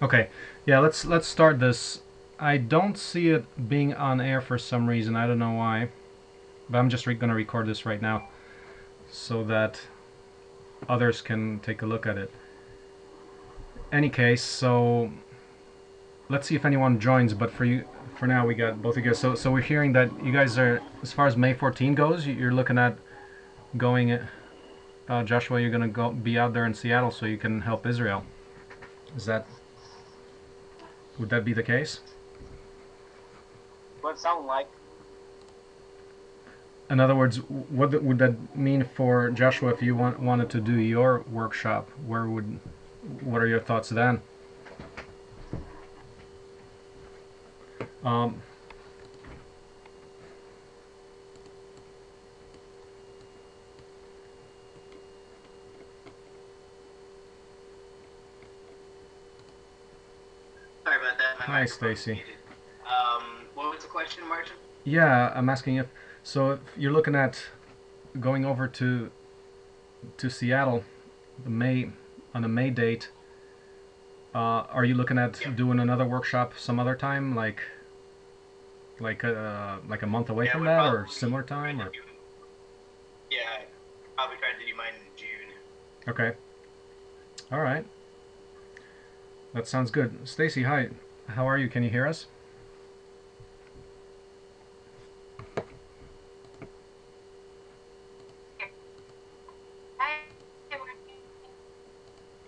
Okay, yeah, let's let's start this. I don't see it being on air for some reason. I don't know why, but I'm just re- gonna record this right now, so that others can take a look at it. Any case, so let's see if anyone joins. But for you, for now, we got both of you guys. So so we're hearing that you guys are, as far as May 14 goes, you- you're looking at going. Uh, Joshua, you're gonna go be out there in Seattle so you can help Israel. Is that would that be the case? What sound like? In other words, what th- would that mean for Joshua if you want, wanted to do your workshop? Where would, what are your thoughts then? Um, Sorry about that. My Hi, Stacy. Um, what was the question, Martin? yeah, I'm asking if so. If you're looking at going over to to Seattle, the May on the May date. Uh, are you looking at Yep. doing another workshop some other time, like like uh, like a month away Yeah, from that, or similar time, or do- Yeah, probably try to do mine in June. Okay. All right. That sounds good. Stacy, hi. How are you? Can you hear us?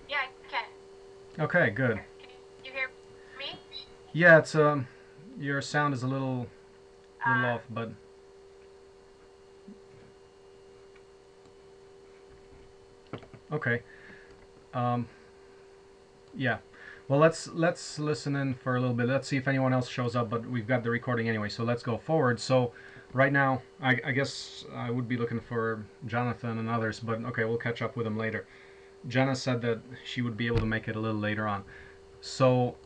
Yeah, I can. Okay, good. Can you hear me? Yeah, it's um your sound is a little little Uh, off, but Okay. Um yeah. Well, let's let's listen in for a little bit. Let's see if anyone else shows up, but we've got the recording anyway, so let's go forward. So, right now, I, I guess I would be looking for Jonathan and others, but okay, we'll catch up with them later. Jenna said that she would be able to make it a little later on. So,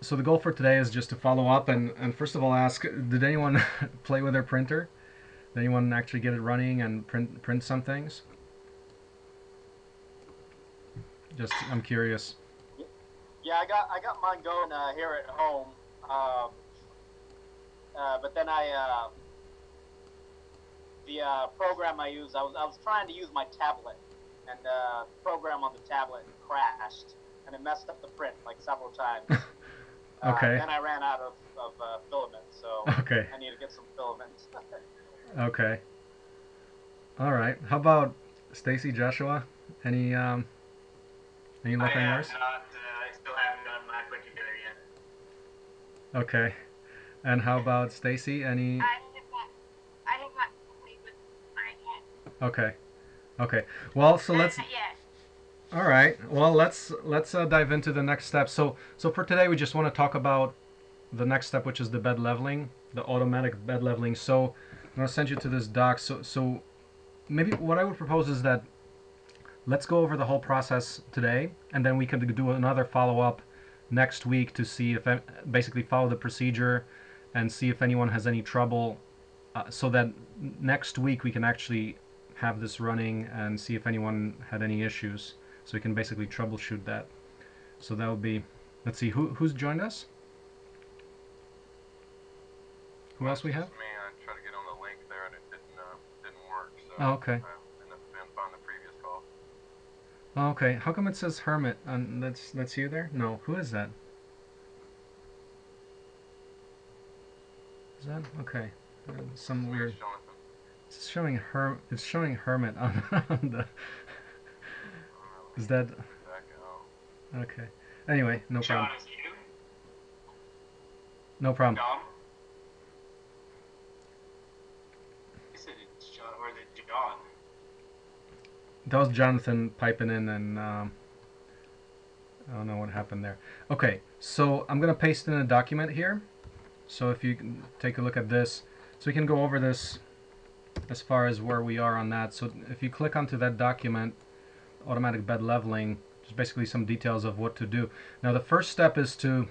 so the goal for today is just to follow up and, and first of all ask, did anyone play with their printer? Did anyone actually get it running and print print some things? Just, I'm curious. Yeah, I got I got mine going uh, here at home, um, uh, but then I uh, the uh, program I use I was I was trying to use my tablet, and uh, the program on the tablet crashed, and it messed up the print like several times. Uh, Okay. then I ran out of of uh, filament, so Okay. I need to get some filament. Okay. All right. How about Stacy Joshua? Any um any luck on yours? not. I still haven't gotten my quick computer yet. Okay. And how about Stacy? Any I have not. I have not played with mine yet. Okay. Okay. Well, so let's Not yet. All right. Well, let's let's uh, dive into the next step. So so for today, we just want to talk about the next step, which is the bed leveling, the automatic bed leveling. So I'm gonna send you to this doc. So so maybe what I would propose is that let's go over the whole process today, and then we can do another follow up next week to see if basically follow the procedure and see if anyone has any trouble, uh, so that next week we can actually have this running and see if anyone had any issues so we can basically troubleshoot that. So that would be, let's see, who who's joined us? Who else we have? Me. I tried to get on the link there and it didn't uh, didn't work. So Oh, okay. I ended up being on the previous call. Oh, okay. How come it says Hermit? And that's that's you there? No. Who is that? Is that okay? Uh, some weird. It's showing her. It's showing Hermit on, on the. Is that okay? Anyway, no problem. No problem. John? I said it's John, or is it John? That was Jonathan piping in, and um, I don't know what happened there. Okay, so I'm gonna paste in a document here. So if you can take a look at this, so we can go over this as far as where we are on that. So if you click onto that document, automatic bed leveling, just basically some details of what to do. Now the first step is to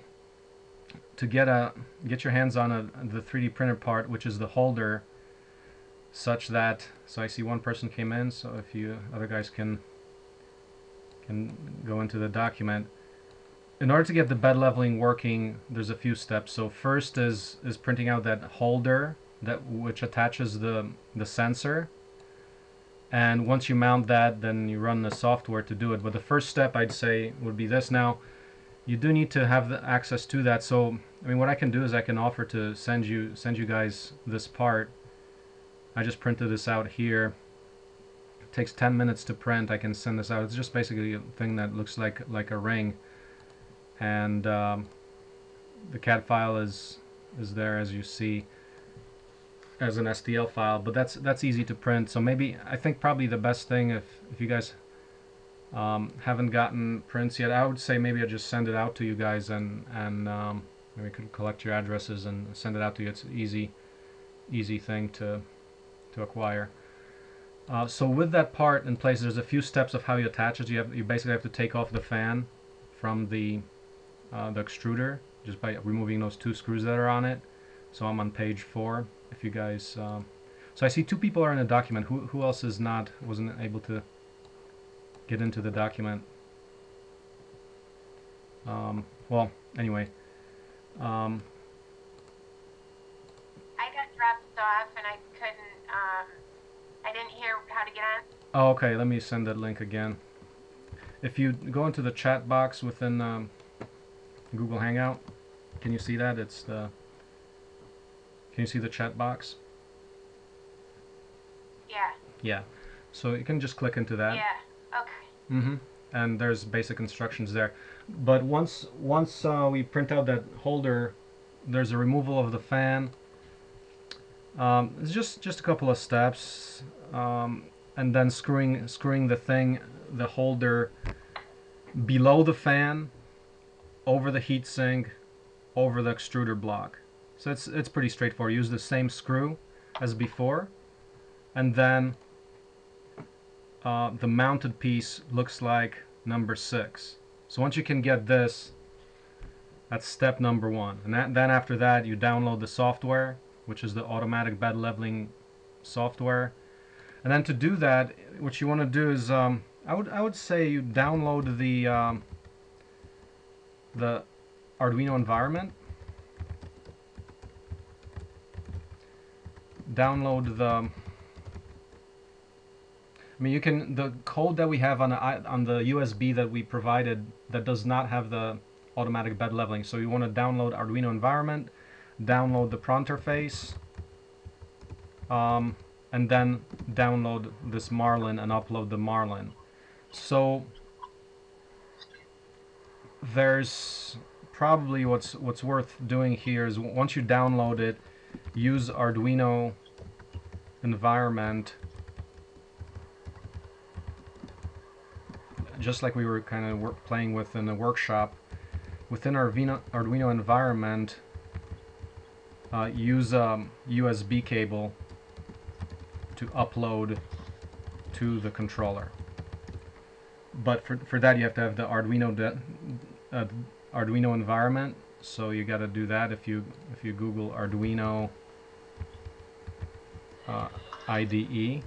to get a get your hands on a the 3D printer part, which is the holder such that so I see one person came in so if you other guys can can go into the document in order to get the bed leveling working, there's a few steps. So first is is printing out that holder that which attaches the the sensor. And once you mount that, then you run the software to do it. But the first step I'd say would be this. Now, you do need to have the access to that. So I mean, what I can do is I can offer to send you send you guys this part. I just printed this out here. It takes 10 minutes to print. I can send this out. It's just basically a thing that looks like like a ring, and um, the CAD file is is there as you see as an STL file. But that's that's easy to print. So maybe I think probably the best thing if if you guys um, haven't gotten prints yet, I would say maybe I just send it out to you guys and and um, maybe collect your addresses and send it out to you. It's an easy easy thing to to acquire. Uh, so with that part in place, there's a few steps of how you attach it. You have you basically have to take off the fan from the uh, the extruder just by removing those two screws that are on it. So I'm on page four. If you guys, um, so I see two people are in the document. Who who else is not wasn't able to get into the document? Um, well, anyway. Um, I got dropped off and I couldn't, um, I didn't hear how to get on. Oh, okay. Let me send that link again. If you go into the chat box within um, Google Hangout, can you see that? It's the. Can you see the chat box? Yeah, Yeah. So you can just click into that. yeah, okay. Mm-hmm. And there's basic instructions there. But once once uh, we print out that holder, there's a removal of the fan. Um, it's just just a couple of steps, um, and then screwing screwing the thing, the holder, below the fan, over the heatsink, over the extruder block. So it's it's pretty straightforward. Use the same screw as before, and then uh, the mounted piece looks like number six. So once you can get this, that's step number one. And that, then after that, you download the software, which is the automatic bed leveling software. And then to do that, what you want to do is, um, I would I would say you download the um, the Arduino environment. Download the I mean, you can the code that we have on the on the USB that we provided that does not have the automatic bed leveling. So you want to download Arduino environment, download the Pronterface, um, and then download this Marlin and upload the Marlin. So there's probably what's what's worth doing here is once you download it, use Arduino environment just like we were kind of playing with in the workshop, within our Arduino, Arduino environment, uh, use a USB cable to upload to the controller. But for, for that you have to have the Arduino uh, Arduino environment. So you got to do that if you if you Google Arduino uh, IDE,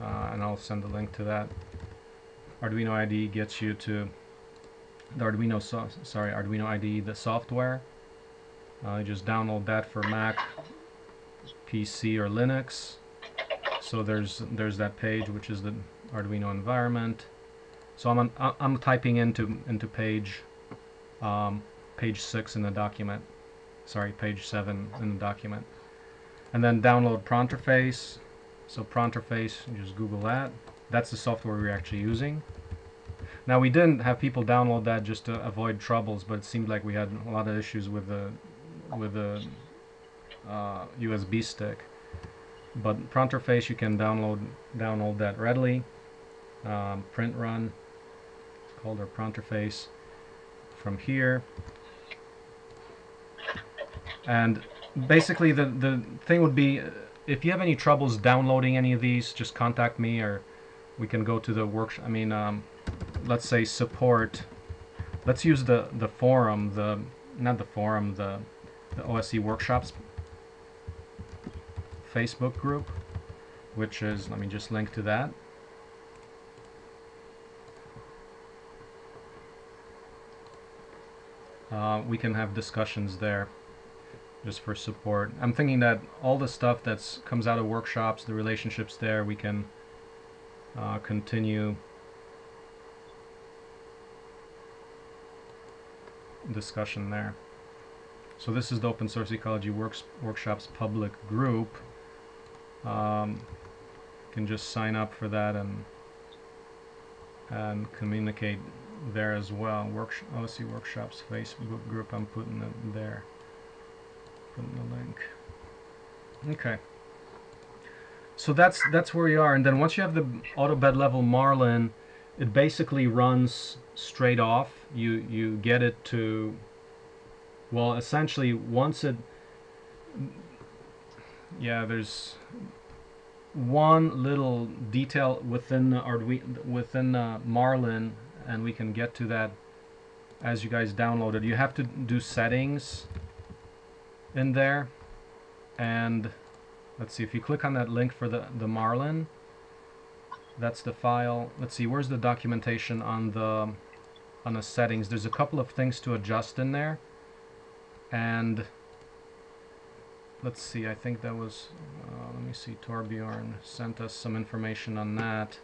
uh, and I'll send the link to that. Arduino IDE gets you to the Arduino so sorry Arduino IDE the software. Uh, just download that for Mac, PC, or Linux. So there's there's that page which is the Arduino environment. So I'm on, I'm typing into into page um, page six in the document. Sorry, page seven in the document. And then download Pronterface. So Pronterface, just Google that. That's the software we're actually using. Now we didn't have people download that just to avoid troubles, but it seemed like we had a lot of issues with the with a uh, USB stick. But Pronterface, you can download download that readily. Um, Printrun, It's called our Pronterface, from here. And basically, the the thing would be, uh, if you have any troubles downloading any of these, just contact me, or we can go to the workshop. I mean, um, let's say support. Let's use the the forum, the not the forum, the the OSE workshops Facebook group, which is let me just link to that. uh, we can have discussions there just for support. I'm thinking that all the stuff that's comes out of workshops, the relationships there, we can uh, continue discussion there. So this is the Open Source Ecology Works Workshops public group. Um, can just sign up for that and and communicate there as well. Worksh OSE Workshops Facebook group. I'm putting it there. Putting the link. Okay. So that's that's where you are, and then once you have the auto bed level Marlin, it basically runs straight off. You you get it to well, essentially, once it, yeah, there's one little detail within Arduino, within uh, Marlin, and we can get to that as you guys download it. You have to do settings in there, and let's see if you click on that link for the the Marlin. That's the file. Let's see, where's the documentation on the on the settings? There's a couple of things to adjust in there and let's see I think that was uh, let me see Torbjorn sent us some information on that.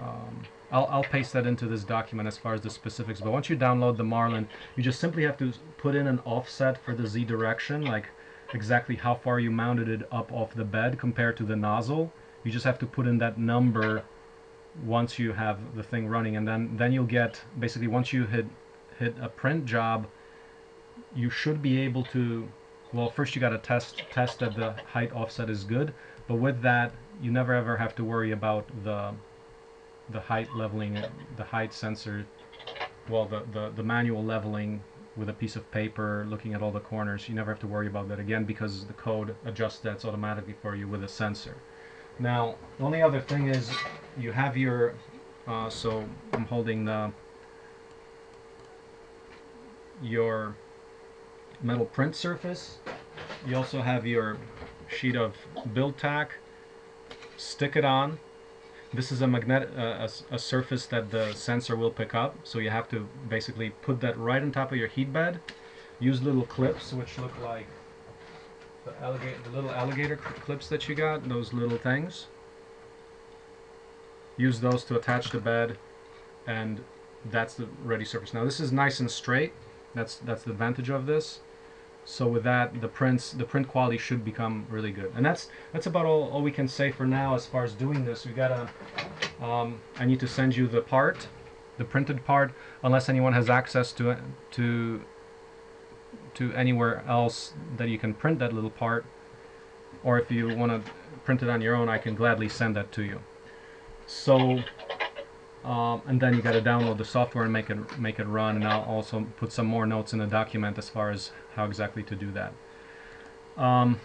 Um, I'll, I'll paste that into this document as far as the specifics but once you download the Marlin you just simply have to put in an offset for the Z direction like exactly how far you mounted it up off the bed compared to the nozzle. You just have to put in that number once you have the thing running and then then you'll get basically once you hit hit a print job you should be able to well first you got to test test that the height offset is good but with that you never ever have to worry about the the height leveling the height sensor well the, the the manual leveling with a piece of paper looking at all the corners. You never have to worry about that again because the code adjusts that automatically for you with a sensor now, the only other thing is you have your, uh, so I'm holding the, your metal print surface. You also have your sheet of BuildTak. Stick it on. This is a magnet, uh, a, a surface that the sensor will pick up. So you have to basically put that right on top of your heat bed. Use little clips which look like the the little alligator clips that you got, those little things. Use those to attach the bed, and that's the ready surface. Now this is nice and straight. That's that's the advantage of this. So with that, the prints, the print quality should become really good. And that's that's about all, all we can say for now as far as doing this. We gotta, um, I need to send you the part, the printed part, unless anyone has access to to to anywhere else that you can print that little part or if you want to print it on your own I can gladly send that to you. So um, and then you got to download the software and make it make it run and I'll also put some more notes in the document as far as how exactly to do that. Um,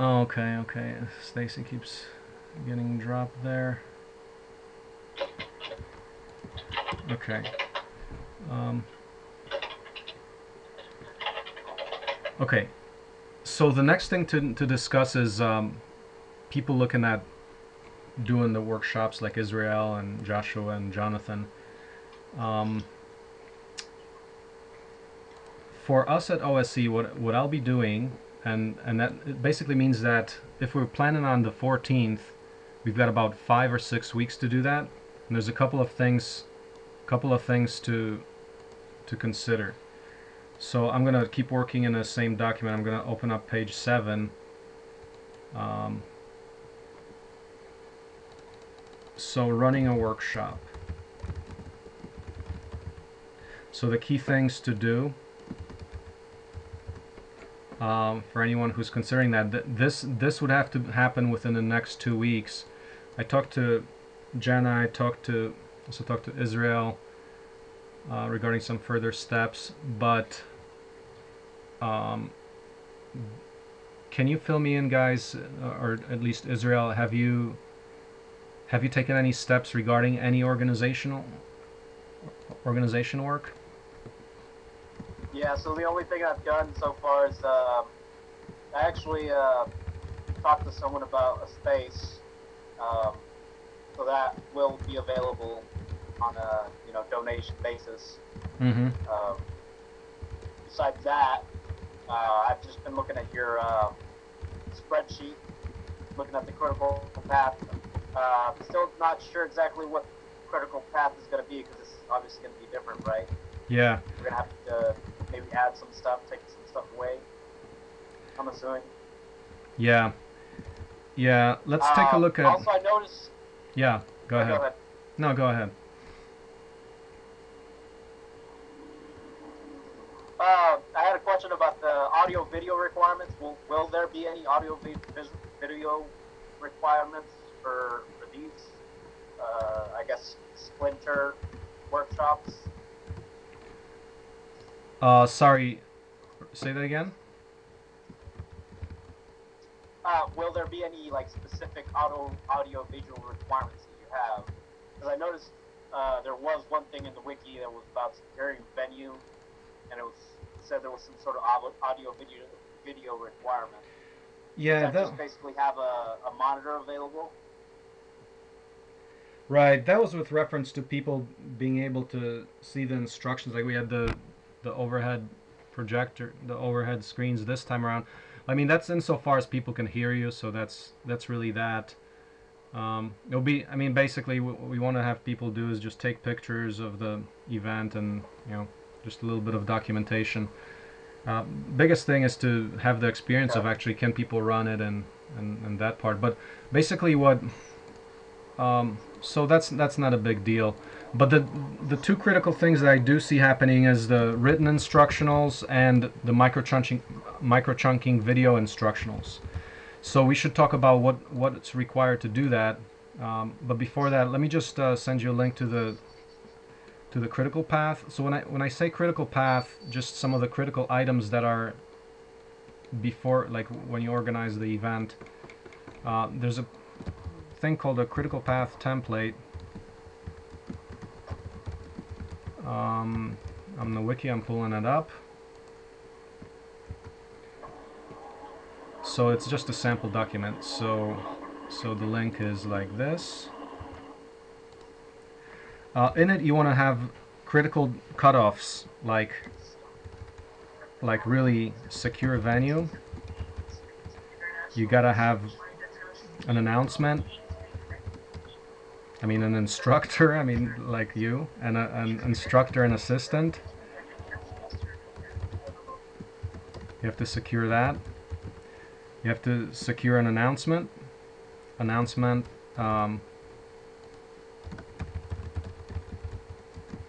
okay okay Stacy keeps getting dropped there. Okay um, Okay, so the next thing to, to discuss is um, people looking at doing the workshops like Israel and Joshua and Jonathan. Um, for us at OSE, what, what I'll be doing, and, and that basically means that if we're planning on the 14th, we've got about five or six weeks to do that. And there's a couple of things, a couple of things to to consider. So I'm going to keep working in the same document. I'm going to open up page 7. Um, so running a workshop. So the key things to do um, for anyone who's considering that, th this this would have to happen within the next two weeks. I talked to Jenna, I talked to also talked to Israel, uh, regarding some further steps, but um, can you fill me in, guys, or at least Israel? Have you have you taken any steps regarding any organizational organization work? Yeah. So the only thing I've done so far is uh, I actually uh, talked to someone about a space. Um, so that will be available on a you know donation basis. Mm-hmm. Um, besides that, uh, I've just been looking at your uh, spreadsheet, looking at the critical path. Uh, still not sure exactly what critical path is going to be because it's obviously going to be different, right? Yeah. We're going to have to maybe add some stuff, take some stuff away. I'm assuming. Yeah. Yeah. Let's take a Uh, look at. Also, I noticed. Yeah. Go oh, ahead. No, go ahead. Uh, I had a question about the audio video requirements. Will, will there be any audio video requirements for, for these, uh, I guess, Splinter workshops? Uh, sorry. Say that again. Uh, will there be any like specific audio audio visual requirements that you have? Because I noticed uh, there was one thing in the wiki that was about securing venue, and it was said there was some sort of audio video video requirement. Yeah. That just basically have a, a monitor available? Right, that was with reference to people being able to see the instructions. Like we had the the overhead projector, the overhead screens this time around. I mean, that's insofar as people can hear you, so that's that's really that. Um, it'll be. I mean, basically, what we want to have people do is just take pictures of the event and you know just a little bit of documentation. Uh, biggest thing is to have the experience of actually can people run it and and, and that part. But basically, what um, so that's that's not a big deal. But the the two critical things that I do see happening is the written instructionals and the micro chunking micro chunking video instructionals. So we should talk about what what's required to do that. Um, but before that, let me just uh, send you a link to the to the critical path. So when I when I say critical path, just some of the critical items that are before, like when you organize the event. Uh, there's a thing called a critical path template. Um, on the wiki, I'm pulling it up. So it's just a sample document. So, so the link is like this. Uh, in it, you want to have critical cutoffs, like like really secure venue. You gotta have an announcement. I mean, an instructor. I mean, like you, and a, an instructor and assistant. You have to secure that. You have to secure an announcement. Announcement. Um,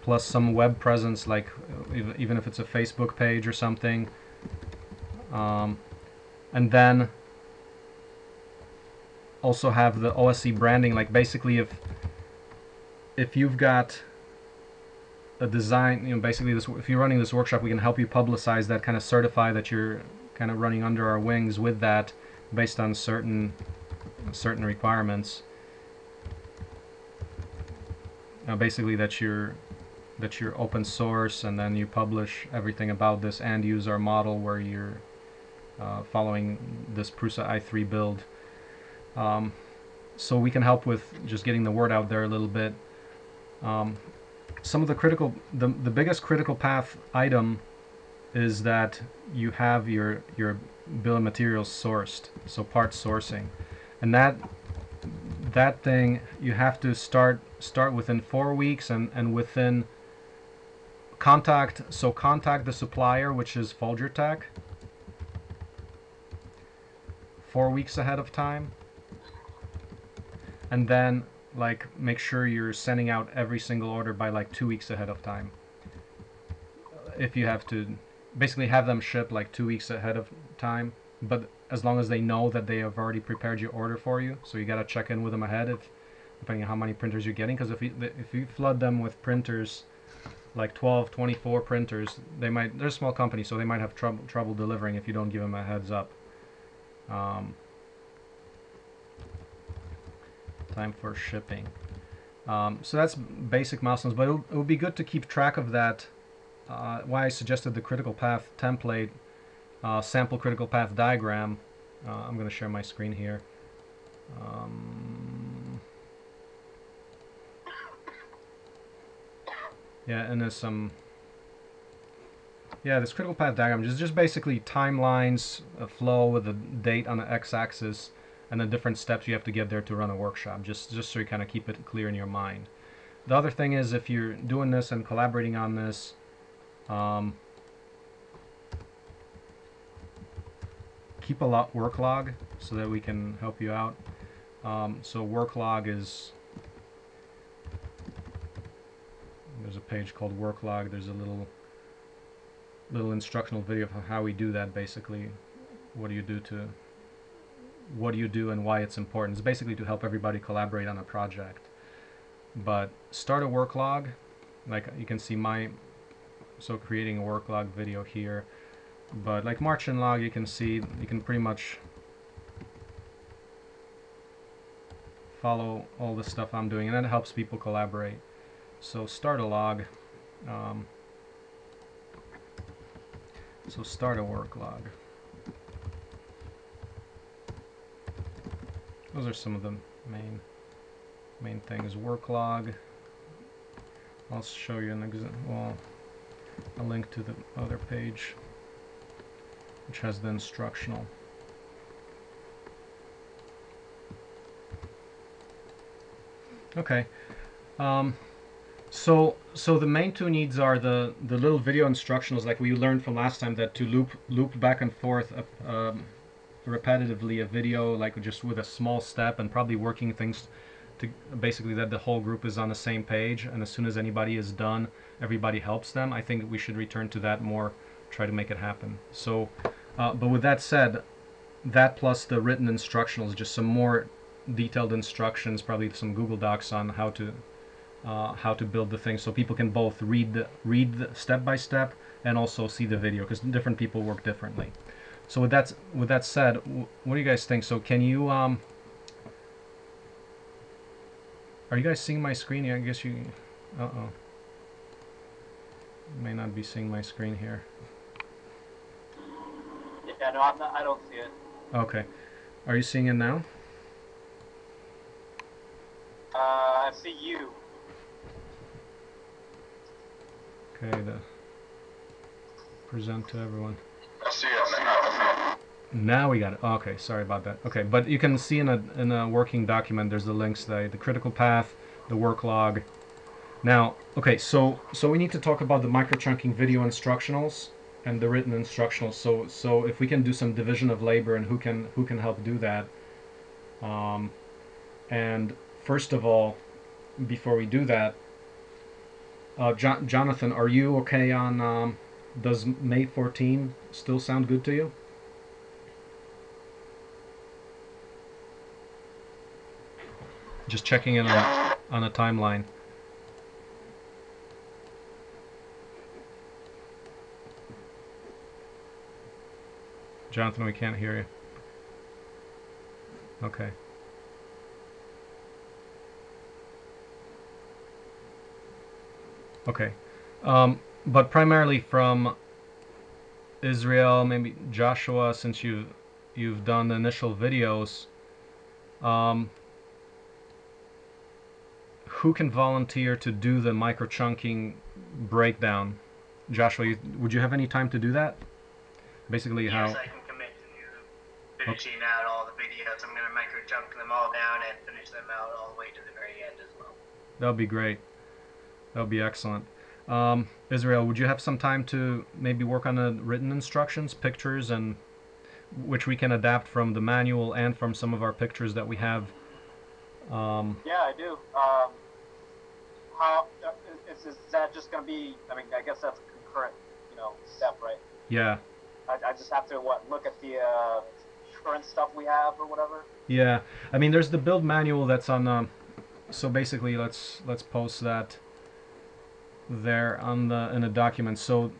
plus some web presence, like even if it's a Facebook page or something. Um, and then also have the OSE branding. Like basically, if if you've got a design, you know, basically this, if you're running this workshop, we can help you publicize that, kind of certify that you're kind of running under our wings with that, based on certain certain requirements. Uh, basically, that you're that you're open source, and then you publish everything about this and use our model where you're uh, following this Prusa i3 build. Um, so we can help with just getting the word out there a little bit. Um, some of the critical, the, the biggest critical path item is that you have your your bill of materials sourced, so part sourcing, and that that thing you have to start start within four weeks and and within contact so contact the supplier which is Folger Tech four weeks ahead of time. And then like make sure you're sending out every single order by like two weeks ahead of time. If you have to basically have them ship like two weeks ahead of time but as long as they know that they have already prepared your order for you so you got to check in with them ahead if depending on how many printers you're getting because if you if you flood them with printers like 12 24 printers they might they're a small company so they might have trouble trouble delivering if you don't give them a heads up. Um, time for shipping. Um, so that's basic milestones but it would be good to keep track of that uh, why I suggested the critical path template uh, sample critical path diagram. Uh, I'm going to share my screen here. Um, Yeah, and there's some. Yeah, this critical path diagram is just basically timelines, a flow with a date on the x-axis, and the different steps you have to get there to run a workshop. Just just so you kind of keep it clear in your mind. The other thing is if you're doing this and collaborating on this, um, keep a lot work log so that we can help you out. Um, so work log is there's a page called work log. There's a little little instructional video of how we do that. Basically, what do you do to what do you do and why it's important. It's basically to help everybody collaborate on a project. But start a work log, like you can see my so creating a work log video here. But like Marcin log, you can see you can pretty much follow all the stuff I'm doing, and that helps people collaborate. So start a log. Um, so start a work log. Those are some of the main main things. Work log. I'll show you an example. Well, a link to the other page, which has the instructional. Okay. Um, so so the main two needs are the the little video instructionals like we learned from last time that to loop loop back and forth uh, um, repetitively a video like just with a small step and probably working things to basically that the whole group is on the same page. And as soon as anybody is done everybody helps them. I think we should return to that more try to make it happen. So uh, but with that said that plus the written instructionals just some more detailed instructions probably some Google Docs on how to uh, how to build the thing so people can both read the, read the step by step and also see the video because different people work differently so with that with that said what do you guys think so can you um, are you guys seeing my screen? Yeah, I guess you... Uh-oh. May not be seeing my screen here. Yeah, no, I'm not, I don't see it. Okay. Are you seeing it now? Uh, I see you. Okay, to present to everyone. I see it now. Now we got it. Okay, sorry about that. Okay, but you can see in a in a working document there's the links the the critical path, the work log. Now, okay, so so we need to talk about the micro chunking video instructionals and the written instructionals. So so if we can do some division of labor and who can who can help do that. Um, and first of all, before we do that, uh, jo Jonathan, are you okay on? Um, does May 14 still sound good to you? Just checking in on, on a timeline. Jonathan, we can't hear you. Okay. Okay. Um, but primarily from Israel, maybe Joshua, since you've you've done the initial videos. Um, who can volunteer to do the micro chunking breakdown? Joshua, you, would you have any time to do that? Basically, how? Yes, I can commit to finishing out all the videos. I'm going to micro chunk them all down and finish them out all the way to the very end as well. That would be great. That would be excellent. Um, Israel, would you have some time to maybe work on the written instructions, pictures, and which we can adapt from the manual and from some of our pictures that we have? Um, Yeah, I do. Um, how uh, is, is that just going to be? I mean, I guess that's a concurrent, you know, step, right? yeah, I, I just have to what look at the uh, current stuff we have or whatever. yeah. I mean, there's the build manual that's on. Um, so basically, let's let's post that there on the in a document. So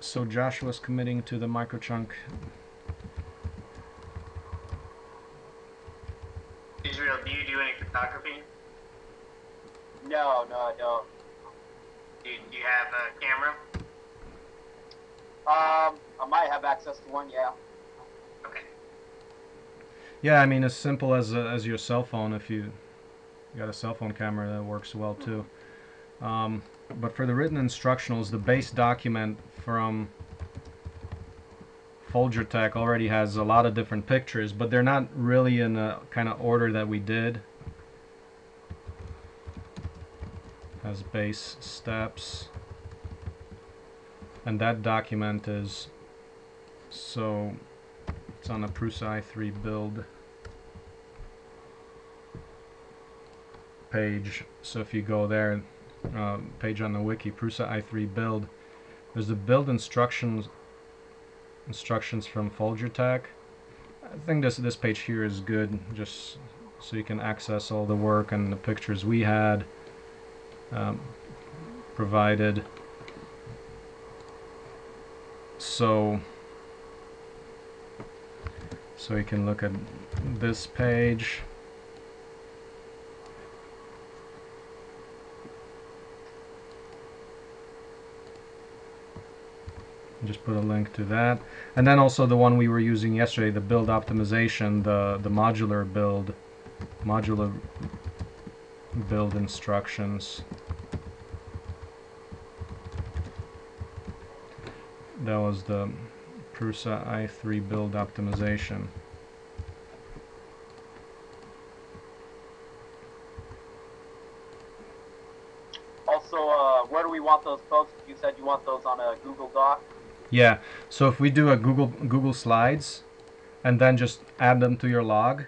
so Joshua's committing to the microchunk. Israel, do you do any photography? No, no, I don't. Do you, do you have a camera? Um, I might have access to one. Yeah. Okay. Yeah, I mean as simple as uh, as your cell phone. If you, you got a cell phone camera, that works well too. Um, but for the written instructionals, the base document from Folger Tech already has a lot of different pictures, but they're not really in the kind of order that we did. Has base steps. And that document is so it's on the Prusa i3 build page. So if you go there, uh, page on the wiki, Prusa i3 build, there's the build instructions instructions from Folger Tech. I think this this page here is good, just so you can access all the work and the pictures we had um, provided. So so you can look at this page. Just put a link to that and then also the one we were using yesterday the build optimization the the modular build modular build instructions that was the Prusa i3 build optimization Also, uh, where do we want those posted? You said you want those on a Google Doc. Yeah. So if we do a Google Google Slides, and then just add them to your log.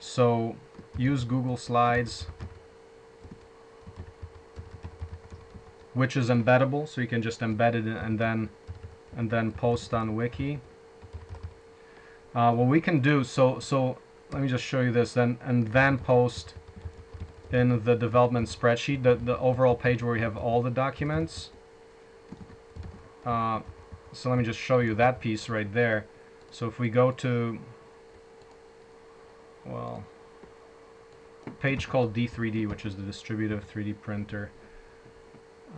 So use Google Slides, which is embeddable, so you can just embed it and then and then post on Wiki. Uh, what we can do, so so let me just show you this, then and then post in the development spreadsheet, the the overall page where we have all the documents. Uh, so let me just show you that piece right there. So if we go to, well, page called D3D, which is the distributive 3D printer,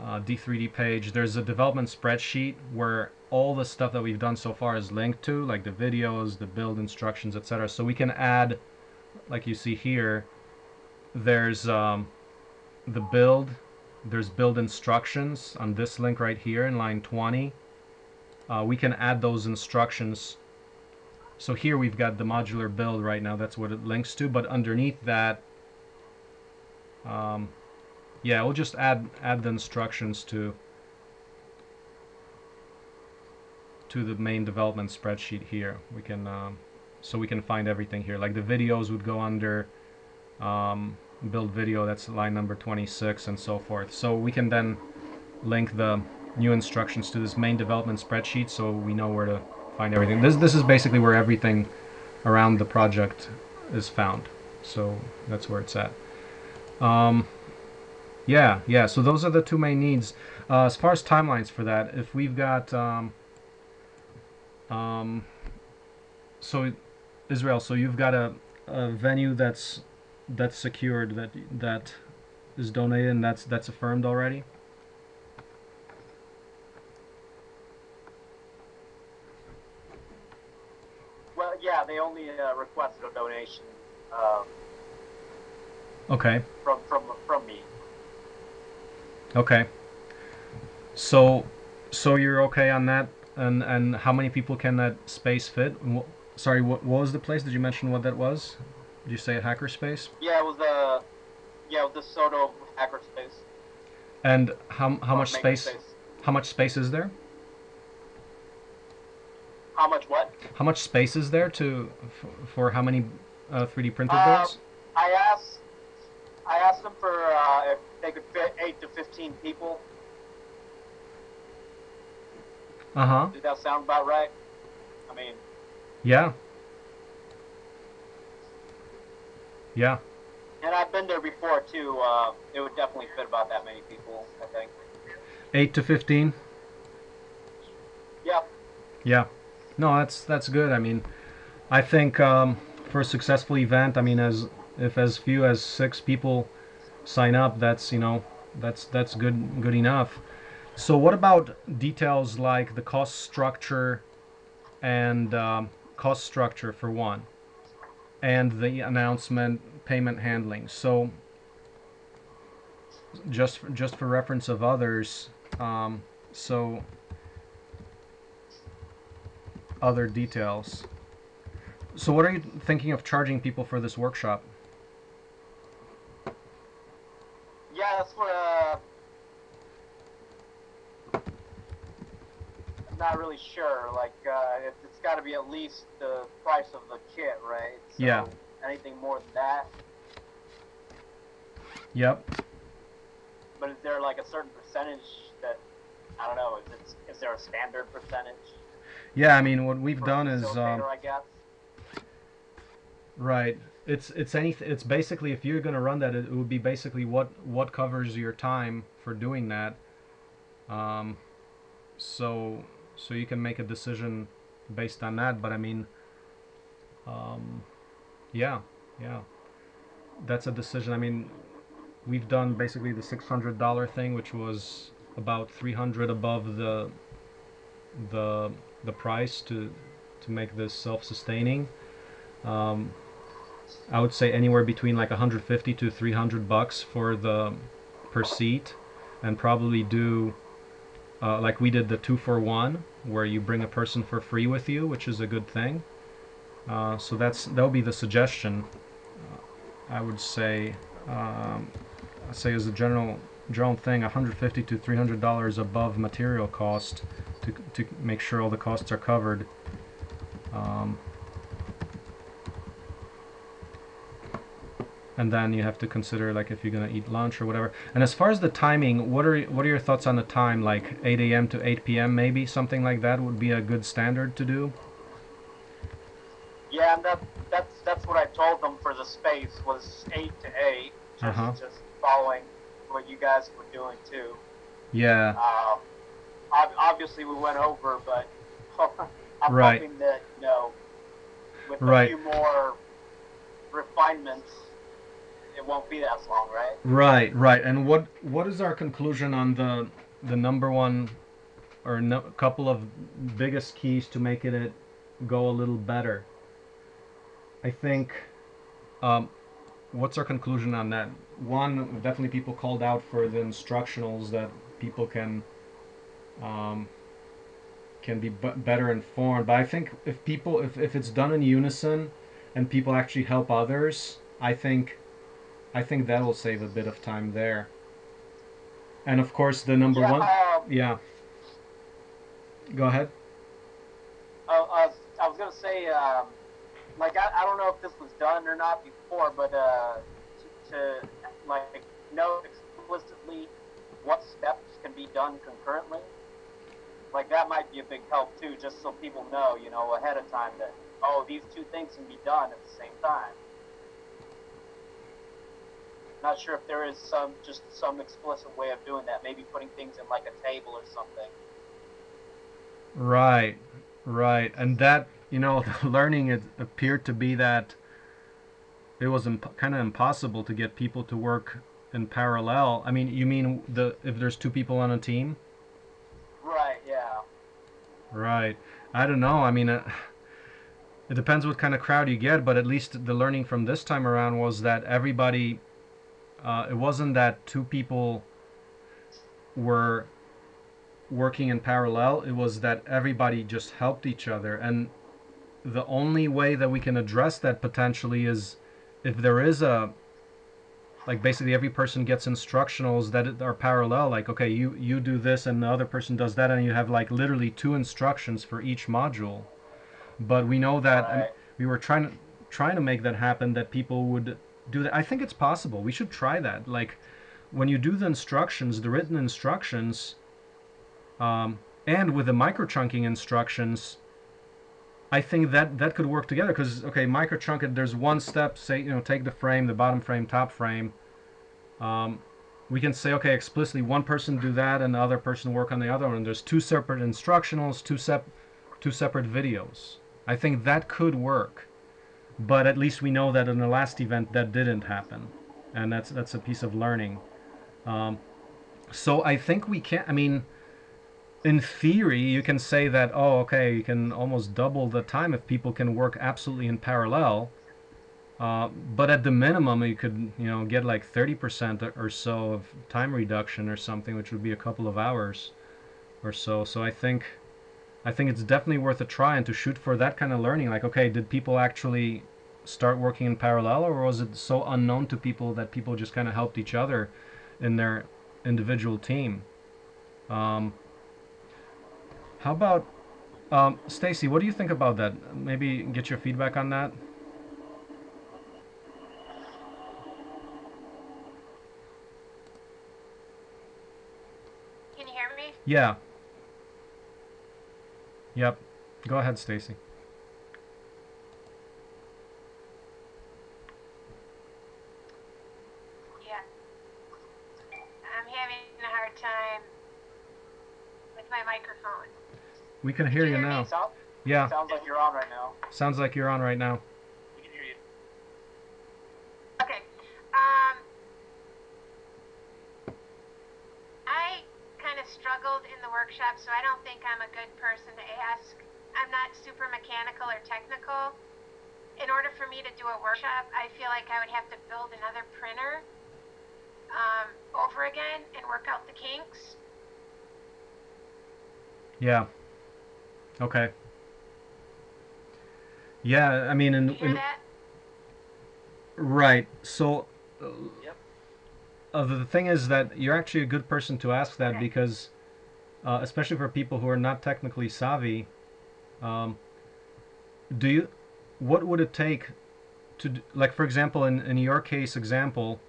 uh, D3D page, there's a development spreadsheet where all the stuff that we've done so far is linked to, like the videos, the build instructions, etc. So we can add, like you see here, there's um, the build, there's build instructions on this link right here in line 20. Uh, we can add those instructions. So here we've got the modular build right now, that's what it links to, but underneath that, um, yeah, we'll just add add the instructions to to the main development spreadsheet here. We can um, so we can find everything here. Like the videos would go under um, build video, that's line number 26 and so forth. So we can then link the new instructions to this main development spreadsheet so we know where to find everything. This this is basically where everything around the project is found. So that's where it's at. Um, yeah, yeah. So those are the two main needs. Uh, as far as timelines for that, if we've got um, um, so Israel, so you've got a, a venue that's that's secured that that is donated and that's that's affirmed already. Well, yeah, they only uh, requested a donation um, Okay. from from from me. Okay. So, so you're okay on that, and and how many people can that space fit? Sorry, what, what was the place? Did you mention what that was? Did you say a hackerspace? Yeah, it was the yeah, it was the Soto hackerspace. And how how or much maintenance space? How much space is there? How much what? How much space is there to f- for how many uh, 3D printed Uh, boards? I asked I asked them for uh, if they could fit eight to fifteen people. Uh huh. Did that sound about right? I mean, Yeah. Yeah. and I've been there before too. Uh, it would definitely fit about that many people. I think. Eight to fifteen. Yeah. Yeah. No, that's that's good. I mean, I think um, for a successful event, I mean, as if as few as six people sign up, that's you know, that's that's good good enough. So what about details like the cost structure and um, cost structure for one, and the announcement payment handling? So just just for reference of others. Um, so other details. So what are you thinking of charging people for this workshop? Yeah, that's what. Uh, I'm not really sure. Like, uh, it, it's got to be at least the price of the kit, right? So Yeah. Anything more than that. Yep. But is there like a certain percentage that I don't know? Is it is there a standard percentage? Yeah, I mean what we've done is um, I guess. right. It's it's anything. It's basically if you're gonna run that, it, it would be basically what what covers your time for doing that. Um, so so you can make a decision based on that. But I mean, um, yeah, yeah, that's a decision. I mean, we've done basically the six hundred dollar thing, which was about three hundred above the the the price to to make this self-sustaining. Um, I would say anywhere between like 150 to 300 bucks for the per seat, and probably do uh, like we did the two for one, where you bring a person for free with you, which is a good thing. Uh, so that's that would be the suggestion. Uh, I would say, um, I'd say as a general general thing, 150 to 300 dollars above material cost to to make sure all the costs are covered. Um, and then you have to consider like if you're gonna eat lunch or whatever. And as far as the timing, what are what are your thoughts on the time? Like 8 a.m. to 8 p.m. maybe something like that would be a good standard to do. Yeah, and that that's that's what I told them for the space was eight to eight, just Uh-huh. just following what you guys were doing too. Yeah. Uh, obviously, we went over, but I'm Right. hoping that you know, with Right. a few more refinements, it won't be as long, right? Right, right. And what what is our conclusion on the the number one or no, couple of biggest keys to making it go a little better? I think. Um, what's our conclusion on that? One, definitely people called out for the instructionals that people can um, can be better informed. But I think if people if, if it's done in unison and people actually help others, I think I think that will save a bit of time there. And of course, the number yeah, one. um, Yeah. Go ahead. I, I, was, I was gonna say, um, like, I, I don't know if this was done or not before, but uh, to, to like know explicitly what steps can be done concurrently, like that might be a big help too, just so people know, you know, ahead of time that oh, these two things can be done at the same time. Not sure if there is some just some explicit way of doing that. Maybe putting things in like a table or something. Right, right, and that you know, the learning it appeared to be that it was imp- kind of impossible to get people to work in parallel. I mean, you mean the if there's two people on a team? Right. Yeah. Right. I don't know. I mean, uh, it depends what kind of crowd you get, but at least the learning from this time around was that everybody. Uh, it wasn't that two people were working in parallel. It was that everybody just helped each other, and the only way that we can address that potentially is if there is a like basically every person gets instructionals that are parallel like okay you you do this and the other person does that and you have like literally two instructions for each module but we know that Right. we were trying to trying to make that happen that people would do that i think it's possible we should try that like when you do the instructions the written instructions um, and with the micro chunking instructions I think that that could work together because okay, micro chunk it. There's one step. Say you know, take the frame, the bottom frame, top frame. Um, we can say okay, explicitly one person do that and the other person work on the other one. There's two separate instructionals, two sep, two separate videos. I think that could work, but at least we know that in the last event that didn't happen, and that's that's a piece of learning. Um, so I think we can. I mean in theory, you can say that, oh, okay, you can almost double the time if people can work absolutely in parallel. Uh, but at the minimum, you could you know get like 30% or so of time reduction or something, which would be a couple of hours or so. So I think I think it's definitely worth a try and to shoot for that kind of learning. Like, okay, did people actually start working in parallel, or was it so unknown to people that people just kind of helped each other in their individual team? Um, how about um, Stacy? What do you think about that? Maybe get your feedback on that. Can you hear me? Yeah. Yep. Go ahead, Stacy. Yeah. I'm having a hard time with my microphone. We can hear you hear me? now. Sound, Yeah. sounds like you're on right now. Sounds like you're on right now. We can hear you. Okay. Um, I kind of struggled in the workshop, so I don't think I'm a good person to ask. I'm not super mechanical or technical. In order for me to do a workshop, I feel like I would have to build another printer um, over again and work out the kinks. Yeah. Okay. Yeah, I mean, in, You hear in that? right. So, uh, Yep. uh, the thing is that you're actually a good person to ask that Okay. because, uh, especially for people who are not technically savvy, um, do you, what would it take to, d- like, for example, in, in your case example,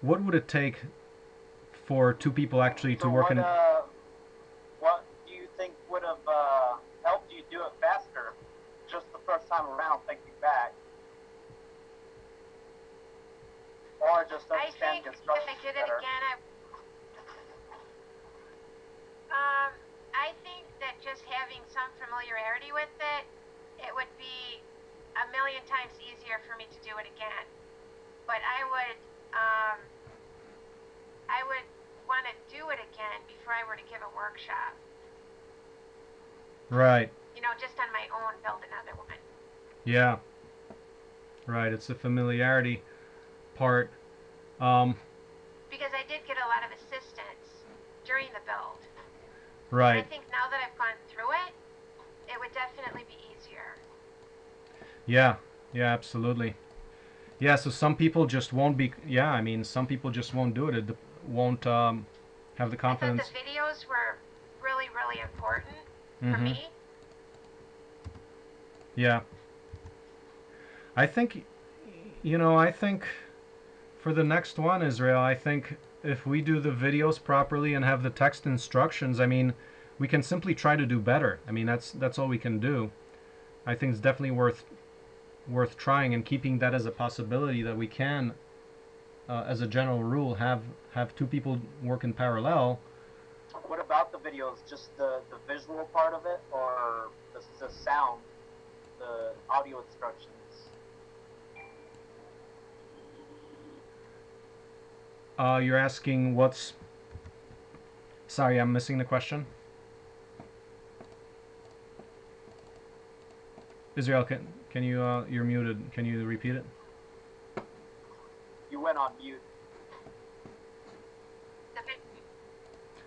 what would it take for two people actually to So work what, in? uh, what do you think would have uh, helped you do it faster? Just the first time around, thinking back, or just I think if I did it again, I. Um, I think that just having some familiarity with it, it would be a million times easier for me to do it again. But I would, um, I would want to do it again before I were to give a workshop. Right. You know, just on my own, build another one. Yeah. Right. It's the familiarity part. Um, Because I did get a lot of assistance during the build. Right. I think now that I've gone through it, it would definitely be easier. Yeah. Yeah. Absolutely. Yeah. So some people just won't be. Yeah. I mean, some people just won't do it. It won't um, have the I thought confidence. the videos were really, really important for Mhm. me. Yeah. I think, you know, I think for the next one, Israel, I think if we do the videos properly and have the text instructions, I mean, we can simply try to do better. I mean, that's that's all we can do. I think it's definitely worth worth trying and keeping that as a possibility that we can, uh, as a general rule, have have two people work in parallel. What about the videos? Just the, the visual part of it, or the, the sound, the audio instructions? Uh, you're asking what's. Sorry, I'm missing the question. Israel, can can you uh, you're muted? Can you repeat it? You went on mute.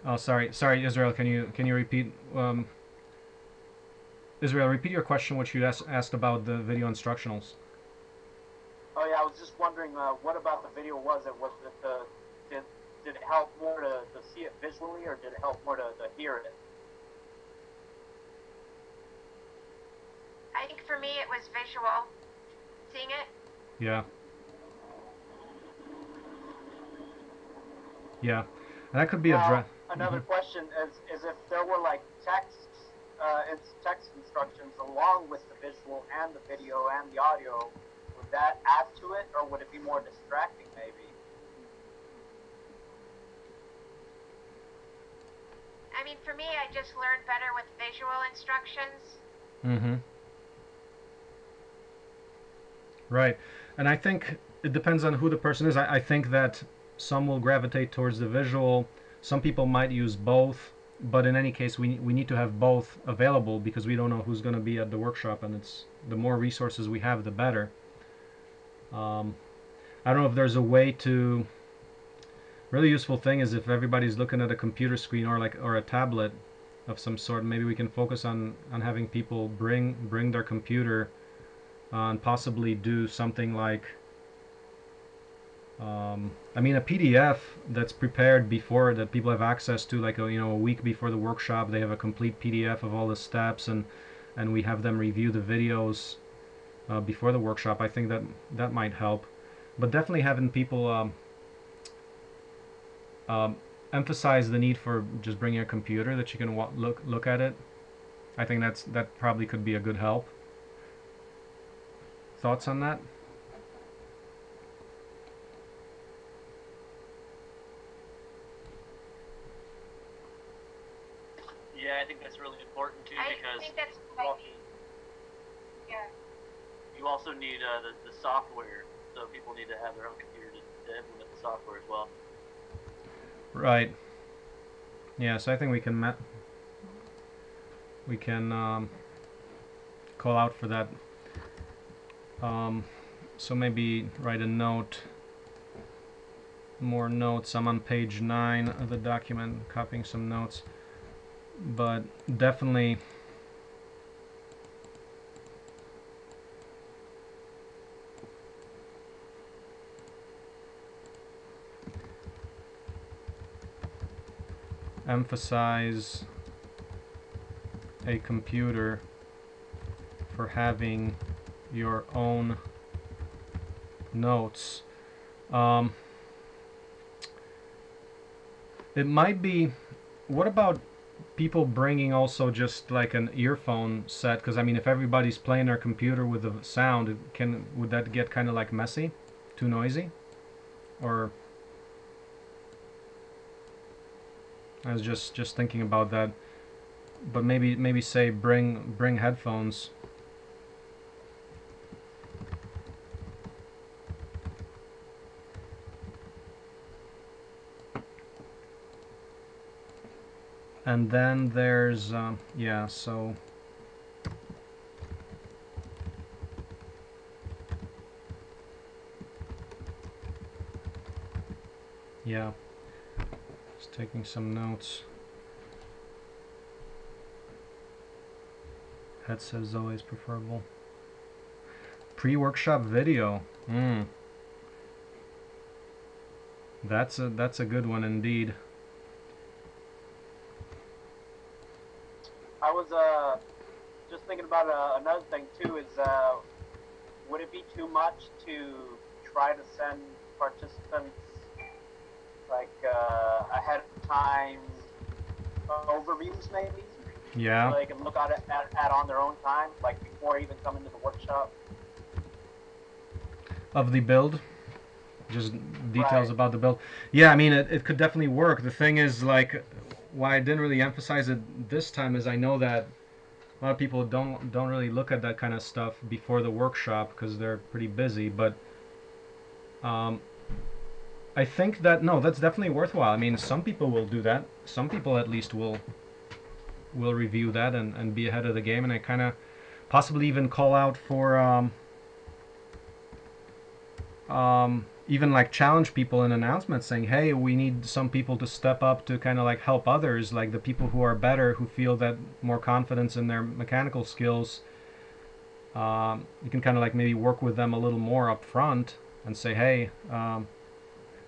Oh, sorry, sorry, Israel. Can you can you repeat? Um, Israel, repeat your question, which you asked asked about the video instructionals. Oh yeah, I was just wondering, uh, what about the video was it? Was it the did did it help more to, to see it visually, or did it help more to, to hear it? I think for me it was visual. Seeing it, Yeah. Yeah, and that could be Now, addressed. Another question is is if there were like text uh, ins- text instructions along with the visual and the video and the audio, would that add to it, or would it be more distracting maybe? I mean, for me, I just learned better with visual instructions. Mm-hmm. Right, and I think it depends on who the person is. I, I think that some will gravitate towards the visual. Some people might use both, but in any case, we we need to have both available because we don't know who's going to be at the workshop, and it's the more resources we have, the better. Um, I don't know if there's a way to. Really useful thing is if everybody's looking at a computer screen or like or a tablet of some sort. Maybe we can focus on on having people bring bring their computer uh, and possibly do something like. Um, I mean, a PDF that's prepared before that people have access to, like a, you know, a week before the workshop, they have a complete PDF of all the steps, and and we have them review the videos uh, before the workshop. I think that that might help, but definitely having people um, um, emphasize the need for just bringing a computer that you can wa- look look at it. I think that's that probably could be a good help. Thoughts on that? Yeah, I think that's really important too I because think that's you also, need. Yeah. you also need uh, the, the software, so people need to have their own computer to, to implement the software as well. Right. Yeah, so I think we can we can um, call out for that. Um, so maybe write a note. More notes. I'm on page nine of the document, copying some notes. But definitely. Emphasize a computer for having your own notes. Um, it might be. What about people bringing also just like an earphone set? Because I mean, if everybody's playing their computer with the sound, can would that get kind of like messy, too noisy, or? I was just just thinking about that, but maybe maybe say bring bring headphones. And then there's um, yeah so. Yeah. Taking some notes. Headset is always preferable. Pre-workshop video. Hmm. That's a that's a good one indeed. I was uh just thinking about uh, another thing too. Is uh, would it be too much to try to send participants like uh, ahead of time overviews maybe? Yeah. So they can look at it at, at on their own time, like before even coming to the workshop. of the build just details Right. about the build yeah i mean it, it could definitely work the thing is like why i didn't really emphasize it this time is i know that a lot of people don't don't really look at that kind of stuff before the workshop because they're pretty busy but um, i think that no that's definitely worthwhile i mean some people will do that some people at least will will review that and, and be ahead of the game and i kind of possibly even call out for um, um, even like challenge people in announcements saying, hey, we need some people to step up to kind of like help others, like the people who are better, who feel that more confidence in their mechanical skills. Um, you can kind of like maybe work with them a little more up front and say, hey, um,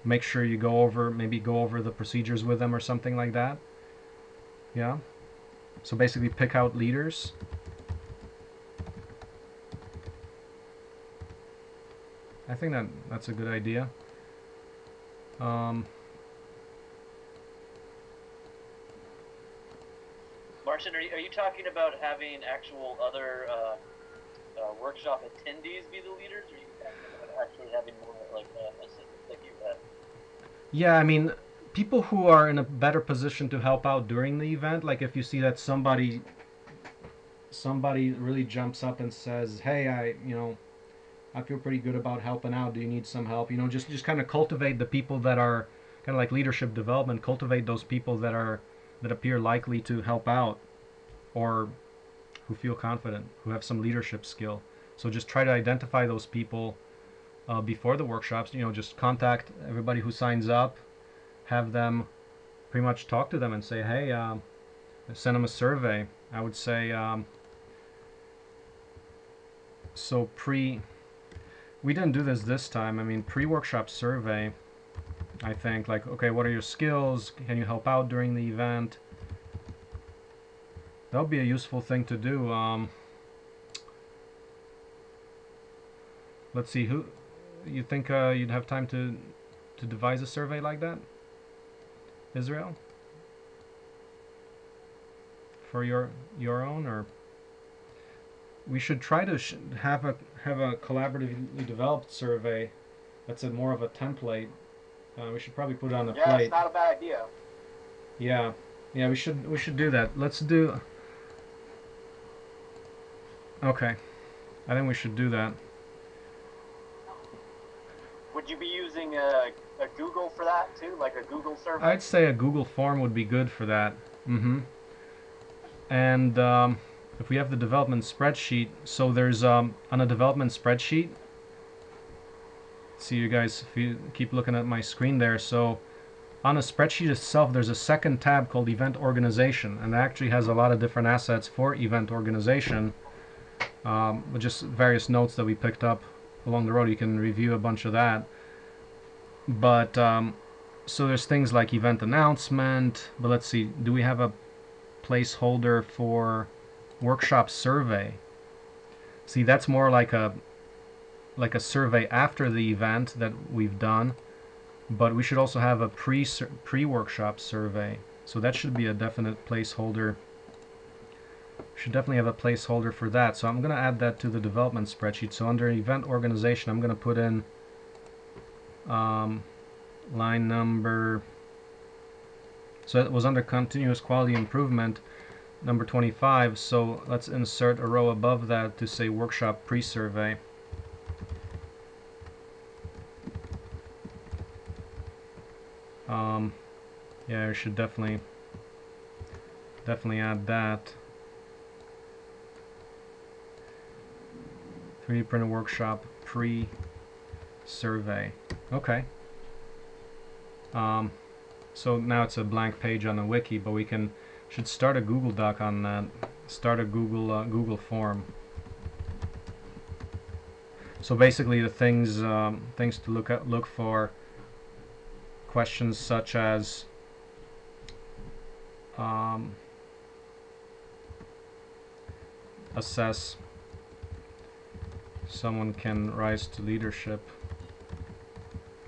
make sure you go over, maybe go over the procedures with them or something like that. Yeah. So basically, pick out leaders. I think that that's a good idea. Um, Marcin, are you, are you talking about having actual other uh, uh, workshop attendees be the leaders, or are you talking about actually having more like uh, assistants? Yeah, I mean, people who are in a better position to help out during the event, like if you see that somebody somebody really jumps up and says, "Hey, I, you know, I feel pretty good about helping out. Do you need some help?" You know, just just kind of cultivate the people that are kind of like leadership development. Cultivate those people that are that appear likely to help out, or who feel confident, who have some leadership skill. So just try to identify those people, uh, before the workshops. You know, just contact everybody who signs up, have them pretty much talk to them and say, hey, um, send them a survey. I would say, um, so pre, we didn't do this this time. I mean, pre-workshop survey, I think, like, okay, what are your skills? Can you help out during the event? That would be a useful thing to do. Um, let's see, who, you think uh, you'd have time to, to devise a survey like that? Israel? For your your own, or we should try to sh have a have a collaboratively developed survey that's a more of a template. Uh, we should probably put it on the Yeah, plate. it's not a bad idea. Yeah, yeah, we should we should do that. Let's do. Okay, I think we should do that. Would you be using a, a Google for that too, like a Google survey? I'd say a Google form would be good for that. Mm-hmm. And um, if we have the development spreadsheet, so there's um, on a development spreadsheet. See you guys if you keep looking at my screen there. So on a spreadsheet itself, there's a second tab called Event Organization, and it actually has a lot of different assets for event organization. Um, with just various notes that we picked up along the road. You can review a bunch of that. But um, so there's things like event announcement, but let's see, do we have a placeholder for workshop survey? See, that's more like a like a survey after the event that we've done, but we should also have a pre pre workshop survey. So that should be a definite placeholder. Should definitely have a placeholder for that. So I'm going to add that to the development spreadsheet. So under event organization, I'm going to put in um, line number so it was under continuous quality improvement number 25 so let's insert a row above that to say workshop pre-survey um, yeah I should definitely definitely add that 3D printer workshop pre-survey Okay. Um, so now it's a blank page on the wiki, but we can should start a Google Doc on that. Start a Google uh, Google form. So basically, the things um, things to look at look for questions such as um, assess someone can rise to leadership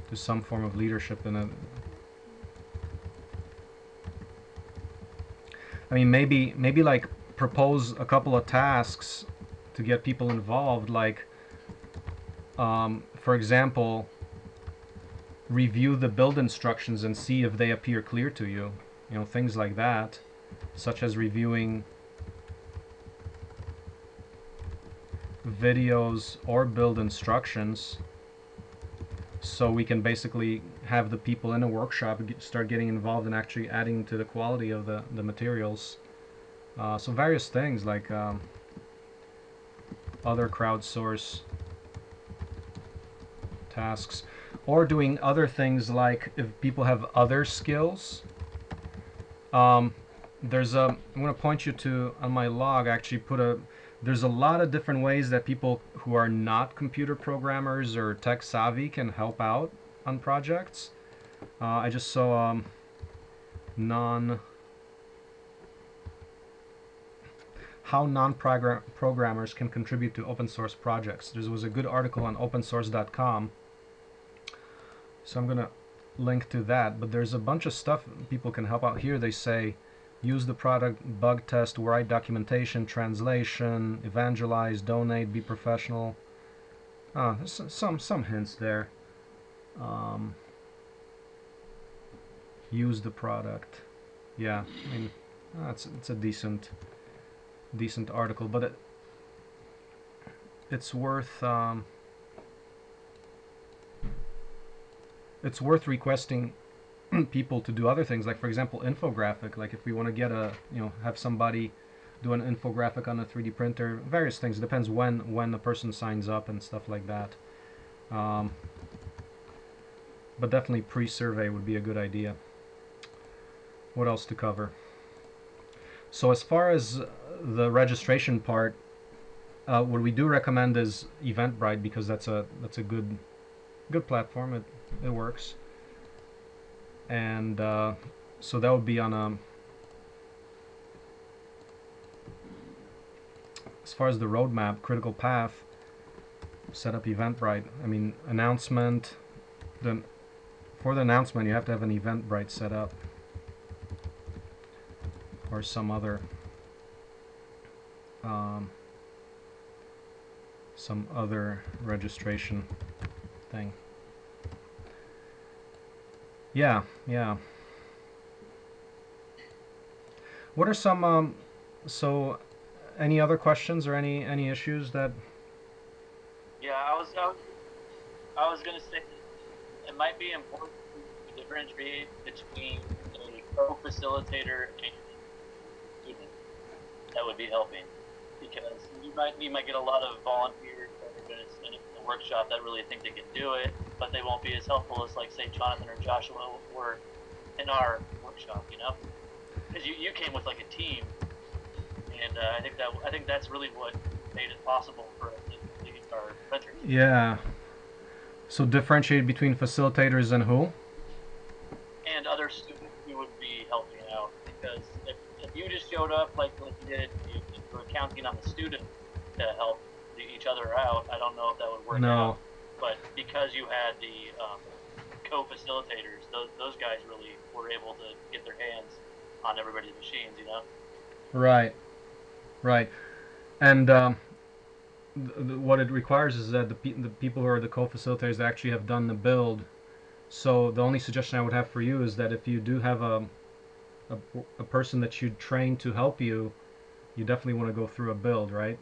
to some form of leadership in a I mean maybe maybe like propose a couple of tasks to get people involved like um, for example review the build instructions and see if they appear clear to you you know things like that such as reviewing videos or build instructions so we can basically have the people in a workshop start getting involved in actually adding to the quality of the, the materials. Uh, so various things like um, other crowdsource tasks or doing other things like if people have other skills um, there's a I'm going to point you to on my log actually put a there's a lot of different ways that people who are not computer programmers or tech savvy can help out on projects. Uh, I just saw um, non how non-programmers can contribute to open source projects. There was a good article on opensource.com, so I'm gonna link to that. But there's a bunch of stuff people can help out here. They say use the product, bug test, write documentation, translation, evangelize, donate, be professional. Ah, some some hints there. Um, use the product. Yeah, I mean, that's it's a decent decent article, but it it's worth um, it's worth requesting people to do other things like for example infographic like if we want to get a you know have somebody do an infographic on a 3d printer various things it depends when when the person signs up and stuff like that Um, but definitely pre-survey would be a good idea. What else to cover? So as far as the registration part, uh, what we do recommend is Eventbrite because that's a that's a good good platform. It it works. And uh, so that would be on a as far as the roadmap, critical path, set up Eventbrite. I mean, announcement. Then for the announcement, you have to have an Eventbrite set up or some other um, some other registration thing. Yeah, yeah. What are some um, so any other questions or any any issues that Yeah, I was, I was, gonna say it might be important to differentiate between a co-facilitator and student. That would be helping because you might you might get a lot of volunteers that are going to spend the workshop that really think they can do it, but they won't be as helpful as like say Jonathan or Joshua were in our workshop. You know, because you, you came with like a team, and uh, I think that I think that's really what made it possible for us to lead our adventure. yeah so differentiate between facilitators and who and other students who would be helping out. Because if, if you just showed up like like you did, you, you were counting on the student to help the, each other out. I don't know if that would work no out. But because you had the um, co-facilitators, those, those guys really were able to get their hands on everybody's machines. You know. Right, right, and um, th- th- what it requires is that the pe- the people who are the co-facilitators actually have done the build. So the only suggestion I would have for you is that if you do have a a, a person that you train to help you, you definitely want to go through a build, right?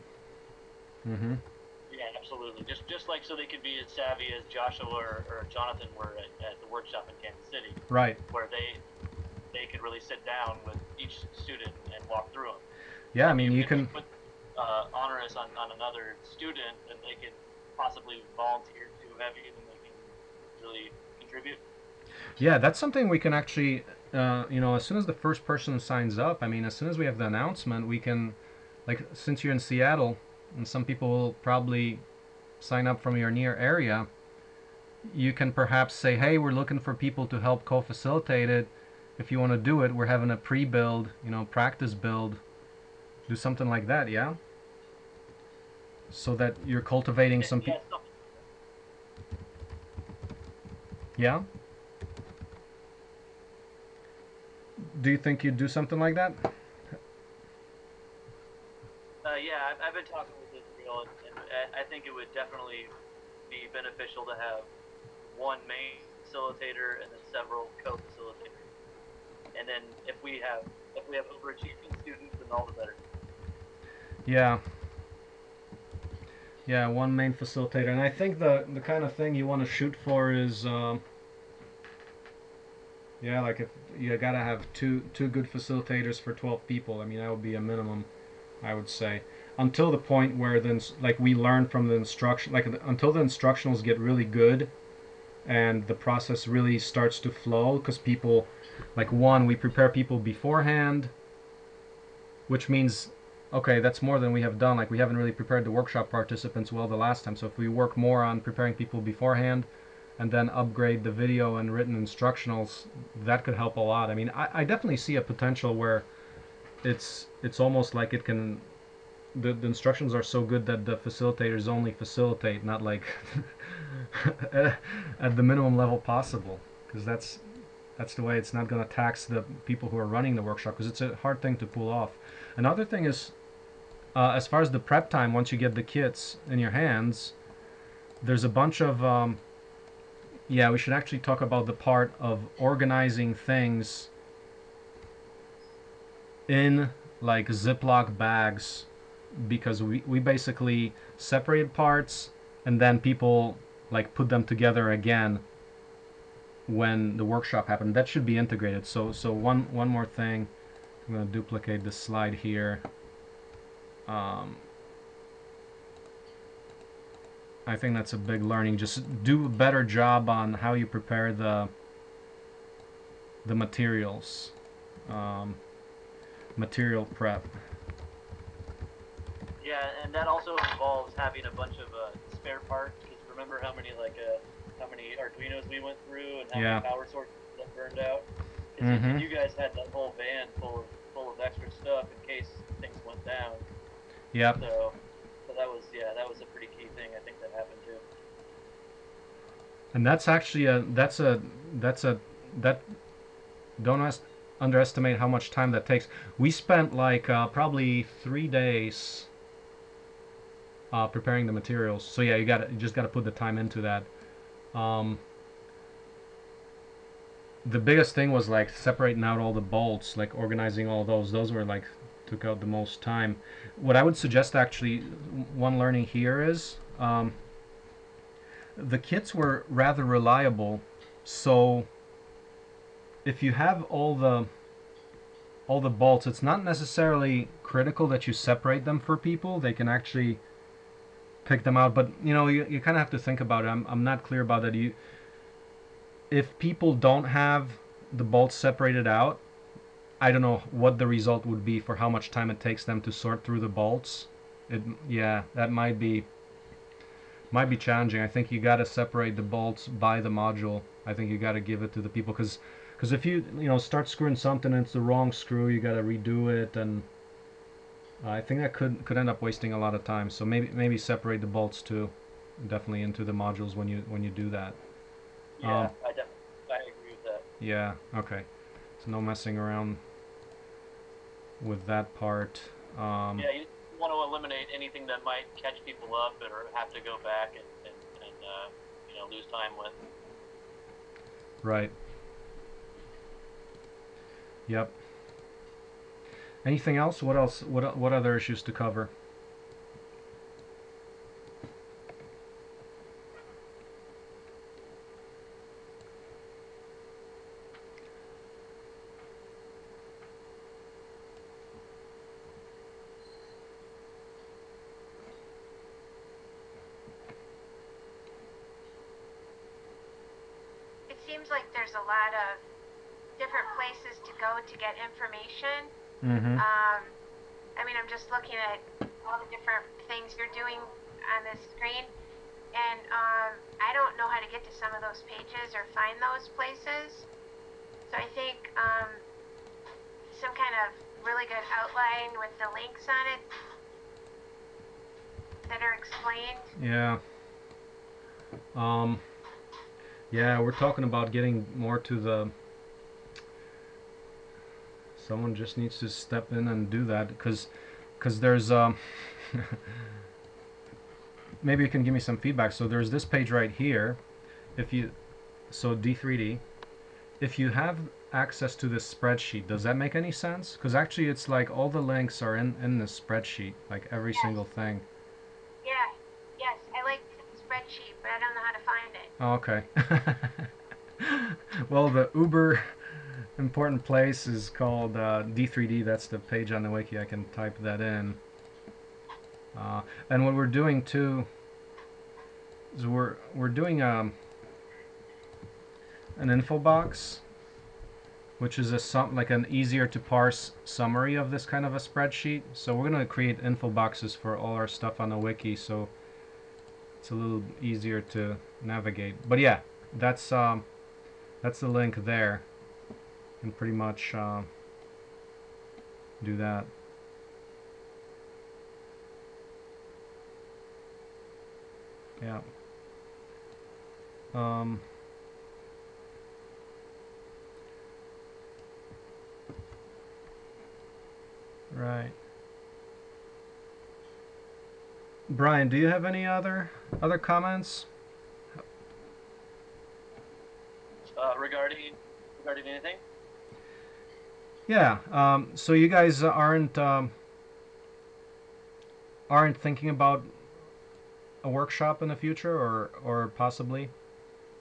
Mm-hmm. Just just like so they could be as savvy as Joshua or, or Jonathan were at, at the workshop in Kansas City, Right. where they they could really sit down with each student and walk through them. Yeah, I mean you if can. put uh, onerous on, on another student, then they could possibly volunteer too heavy, and they can really contribute. Yeah, that's something we can actually, uh, you know, as soon as the first person signs up, I mean, as soon as we have the announcement, we can, like, since you're in Seattle, and some people will probably sign up from your near area, you can perhaps say, hey, we're looking for people to help co-facilitate it. If you want to do it, we're having a pre-build, you know, practice build. Do something like that, yeah? So that you're cultivating some yeah, people. Yeah? Do you think you'd do something like that? Uh, yeah, I've, I've been talking with Israel, and I- think it would definitely be beneficial to have one main facilitator and then several co-facilitators. And then if we have if we have overachieving students, then all the better. Yeah. Yeah, one main facilitator, and I think the the kind of thing you want to shoot for is, um, yeah, like if you gotta have two two good facilitators for twelve people. I mean, that would be a minimum, I would say, until the point where then like we learn from the instruction, like until the instructionals get really good, and the process really starts to flow, because people, like one, we prepare people beforehand, which means okay, that's more than we have done. Like we haven't really prepared the workshop participants well the last time. So if we work more on preparing people beforehand and then upgrade the video and written instructionals, that could help a lot. I mean, I, I definitely see a potential where it's it's almost like it can the, the instructions are so good that the facilitators only facilitate, not like at the minimum level possible, because that's that's the way it's not going to tax the people who are running the workshop because it's a hard thing to pull off. Another thing is, uh, as far as the prep time, once you get the kits in your hands, there's a bunch of. Um, yeah, we should actually talk about the part of organizing things in like Ziploc bags because we, we basically separated parts and then people like put them together again when the workshop happened. That should be integrated. So so one one more thing. I'm gonna duplicate this slide here. Um, I think that's a big learning. Just do a better job on how you prepare the the materials, um, material prep. Yeah, and that also involves having a bunch of uh, spare parts. Because remember how many like uh, how many Arduinos we went through and how Yeah. many power sources that burned out. Mhm. you guys had that whole van full of full of extra stuff in case things went down. Yep. So, so that was yeah, that was a pretty key thing. I think that happened too. And that's actually a that's a that's a that don't est- underestimate how much time that takes. We spent like uh, probably three days uh, preparing the materials. So yeah, you got you just got to put the time into that. Um, the biggest thing was like separating out all the bolts, like organizing all those. Those were like took out the most time. What I would suggest actually, one learning here is. Um, the kits were rather reliable so if you have all the all the bolts it's not necessarily critical that you separate them for people they can actually pick them out but you know you, you kind of have to think about it I'm, I'm not clear about that you if people don't have the bolts separated out i don't know what the result would be for how much time it takes them to sort through the bolts it yeah that might be might be challenging. I think you got to separate the bolts by the module. I think you got to give it to the people because because if you you know start screwing something and it's the wrong screw, you got to redo it, and I think that could could end up wasting a lot of time. So maybe maybe separate the bolts too, definitely into the modules when you when you do that. Yeah, Um, I def- I agree with that. Yeah. Okay. So no messing around with that part. Um, Yeah, you want to eliminate anything that might catch people up or have to go back and, and, and uh, you know lose time with. Right. Yep. Anything else? What else? What what other issues to cover? It seems like there's a lot of different places to go to get information. Mm-hmm. Um, I mean, I'm just looking at all the different things you're doing on this screen, and um, I don't know how to get to some of those pages or find those places. So I think um, some kind of really good outline with the links on it that are explained. Yeah. Um. Yeah, we're talking about getting more to the. Someone just needs to step in and do that because, because there's um. maybe you can give me some feedback. So there's this page right here. If you, so D3D, if you have access to this spreadsheet, does that make any sense? Because actually, it's like all the links are in in this spreadsheet, like every Yes. single thing. Yeah, yes, I like the spreadsheet, but I don't know how to find it. Oh, okay. well, the uber important place is called uh, D3D. That's the page on the wiki. I can type that in. Uh, and what we're doing too is we're we're doing um, an info box, which is a sum like an easier to parse summary of this kind of a spreadsheet. So we're gonna create info boxes for all our stuff on the wiki. So it's a little easier to navigate. But yeah, that's um, that's the link there, and pretty much uh, do that. Yeah. Um. Right. Brian, do you have any other other comments? Uh, regarding regarding anything? Yeah. Um, so you guys aren't um, aren't thinking about a workshop in the future, or or possibly?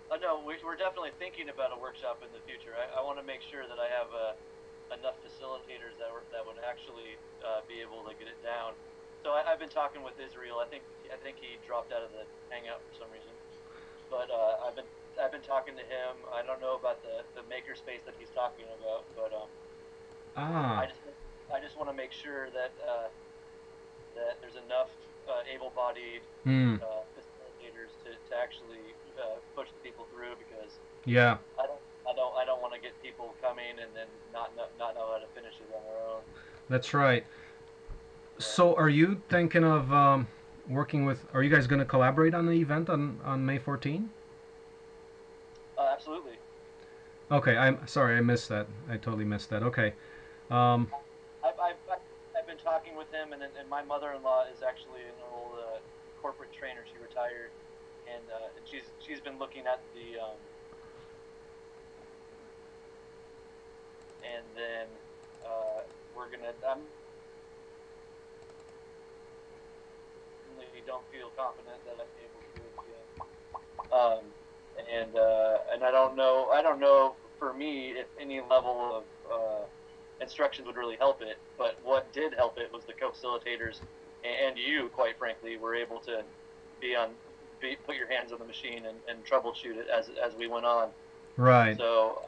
Uh, no, we, we're definitely thinking about a workshop in the future. I, I want to make sure that I have uh, enough facilitators that were, that would actually uh, be able to get it down. so I, I've been talking with Israel. I think I think he dropped out of the hangout for some reason. But uh, I've been I've been talking to him. I don't know about the the makerspace that he's talking about, but um, Ah, I just I just want to make sure that uh, that there's enough uh, able-bodied hmm, uh, facilitators to, to actually uh, push the people through because yeah. I don't I don't I don't want to get people coming and then not know, not know how to finish it on their own. That's right. So, are you thinking of um, working with? Are you guys going to collaborate on the event on on May 14? Uh, absolutely. Okay, I'm sorry, I missed that. I totally missed that. Okay. Um, I've, I've, I've- been talking with him, and, and my mother-in-law is actually an old uh, corporate trainer. She retired, and, uh, and she's she's been looking at the um, and then uh, we're gonna. I'm don't feel confident that I'm able to do it again. Um, and uh, and I don't know. I don't know for me if any level of uh, instructions would really help it. But what did help it was the co-facilitators and you, quite frankly, were able to be on, be, put your hands on the machine and, and troubleshoot it as as we went on. right. So,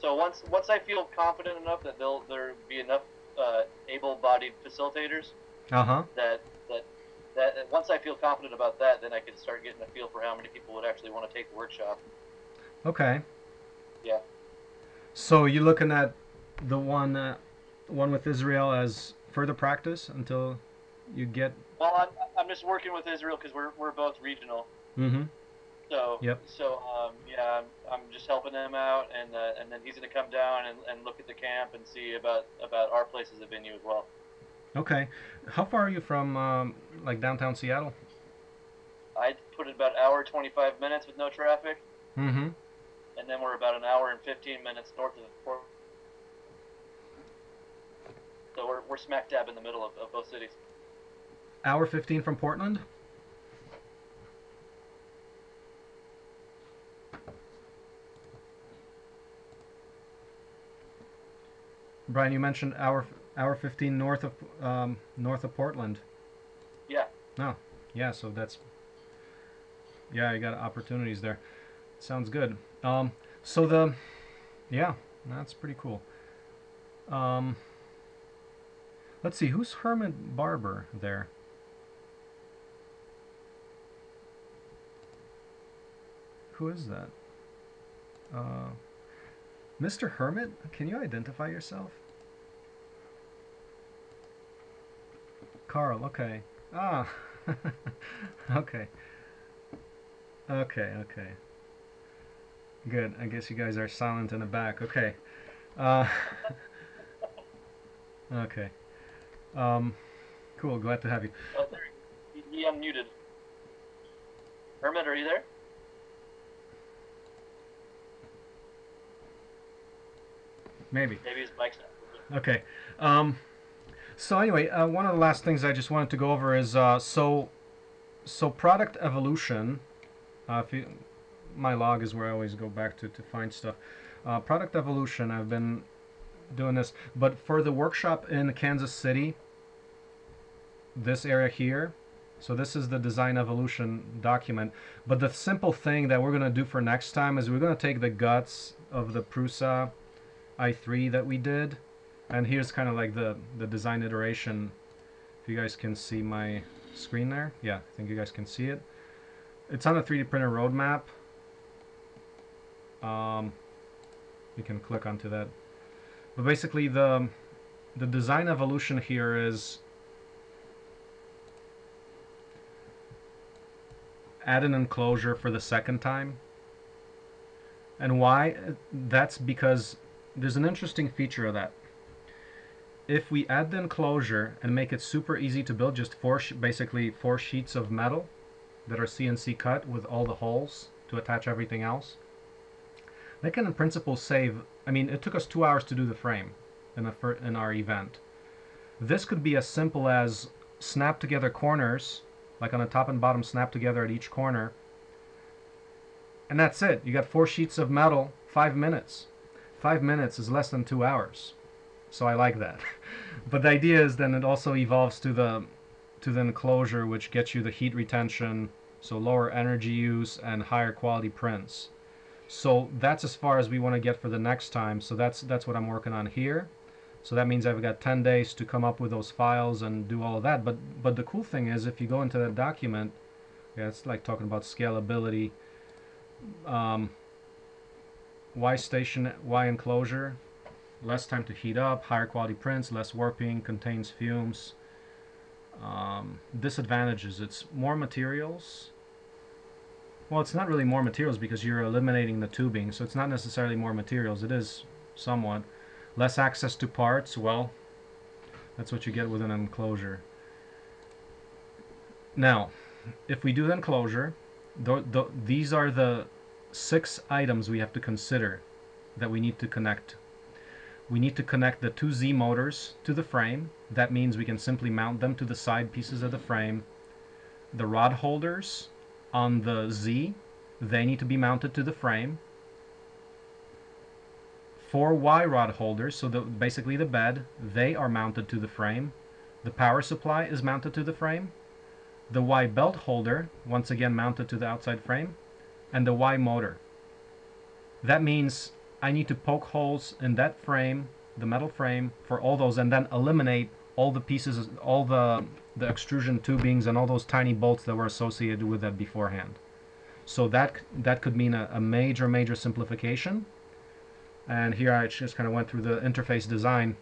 so once once I feel confident enough that there'll there be enough uh, able-bodied facilitators Uh huh. that that that once I feel confident about that, then I can start getting a feel for how many people would actually want to take the workshop. Okay. Yeah. So you're looking at the one, uh, one with Israel as further practice until you get. Well, I'm, I'm just working with Israel because we're we're both regional. Mm-hmm. So Yep. so um, yeah, I'm, I'm just helping him out, and uh, and then he's gonna come down and, and look at the camp and see about about our place as a venue as well. Okay. How far are you from um, like downtown Seattle? I put it about hour 25 minutes with no traffic, Mm-hmm. and then we're about an hour and 15 minutes north of the port. So we're, we're smack dab in the middle of, of both cities. Hour 15 from Portland? Brian, you mentioned hour hour 15 north of um, north of Portland. Yeah. Oh, yeah. So that's yeah, you got opportunities there. Sounds good. Um, so the yeah, that's pretty cool. Um, let's see, who's Hermit Barber there? Who is that? Uh, Mr. Hermit, can you identify yourself? Carl, okay. Ah, okay. Okay, okay. Good. I guess you guys are silent in the back. Okay. Uh, okay. Um, cool. Glad to have you. Oh, there, he, he unmuted. Hermit, are you there? Maybe. Maybe his mic's not. Okay. Um, so anyway, uh, one of the last things I just wanted to go over is uh, so so product evolution. Uh, if you, my log is where I always go back to to find stuff. Uh, product evolution. I've been doing this, but for the workshop in Kansas City, this area here. So this is the design evolution document. But the simple thing that we're gonna do for next time is we're gonna take the guts of the Prusa i3 that we did and here's kind of like the the design iteration if you guys can see my screen there yeah I think you guys can see it it's on the 3d printer roadmap um, you can click onto that but basically the um, the design evolution here is add an enclosure for the second time and why that's because there's an interesting feature of that. If we add the enclosure and make it super easy to build, just four, basically four sheets of metal that are CNC cut with all the holes to attach everything else, that can in principle save. I mean, it took us two hours to do the frame in the fir- in our event. This could be as simple as snap together corners, like on the top and bottom, snap together at each corner, and that's it. You got four sheets of metal, five minutes five minutes is less than two hours. So I like that. but the idea is then it also evolves to the to the enclosure, which gets you the heat retention, so lower energy use and higher quality prints. So that's as far as we want to get for the next time. So that's that's what I'm working on here. So that means I've got 10 days to come up with those files and do all of that. But but the cool thing is if you go into that document, yeah, it's like talking about scalability. Um, Y station, Y enclosure, less time to heat up, higher quality prints, less warping, contains fumes. Um, disadvantages, it's more materials. Well, it's not really more materials because you're eliminating the tubing, so it's not necessarily more materials. It is somewhat. Less access to parts, well, that's what you get with an enclosure. Now, if we do the enclosure, th th these are the six items we have to consider that we need to connect. We need to connect the two Z motors to the frame. That means we can simply mount them to the side pieces of the frame. The rod holders on the Z, they need to be mounted to the frame. Four Y rod holders, so the, basically the bed, they are mounted to the frame. The power supply is mounted to the frame. The Y belt holder, once again mounted to the outside frame and the Y motor. That means I need to poke holes in that frame, the metal frame, for all those and then eliminate all the pieces, all the, the extrusion tubings and all those tiny bolts that were associated with that beforehand. So that, that could mean a, a major, major simplification. And here I just kind of went through the interface design.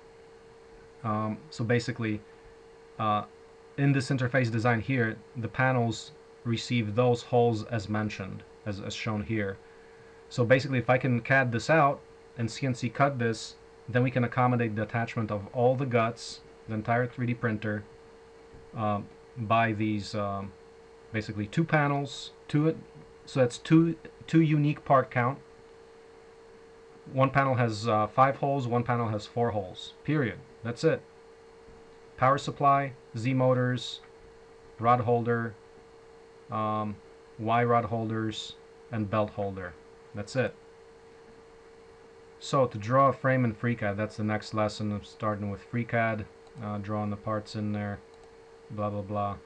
Um, so basically, uh, in this interface design here, the panels receive those holes as mentioned as, as shown here. So basically if I can CAD this out and CNC cut this, then we can accommodate the attachment of all the guts, entire 3D printer, by these um, basically two panels, two so that's two two unique part count. One panel has uh, five holes, one panel has four holes. Period. That's it. Power supply, Z motors, rod holder, um, Y rod holders, and belt holder. That's it. So to draw a frame in FreeCAD, that's the next lesson starting with FreeCAD, uh, drawing the parts in there, blah blah blah.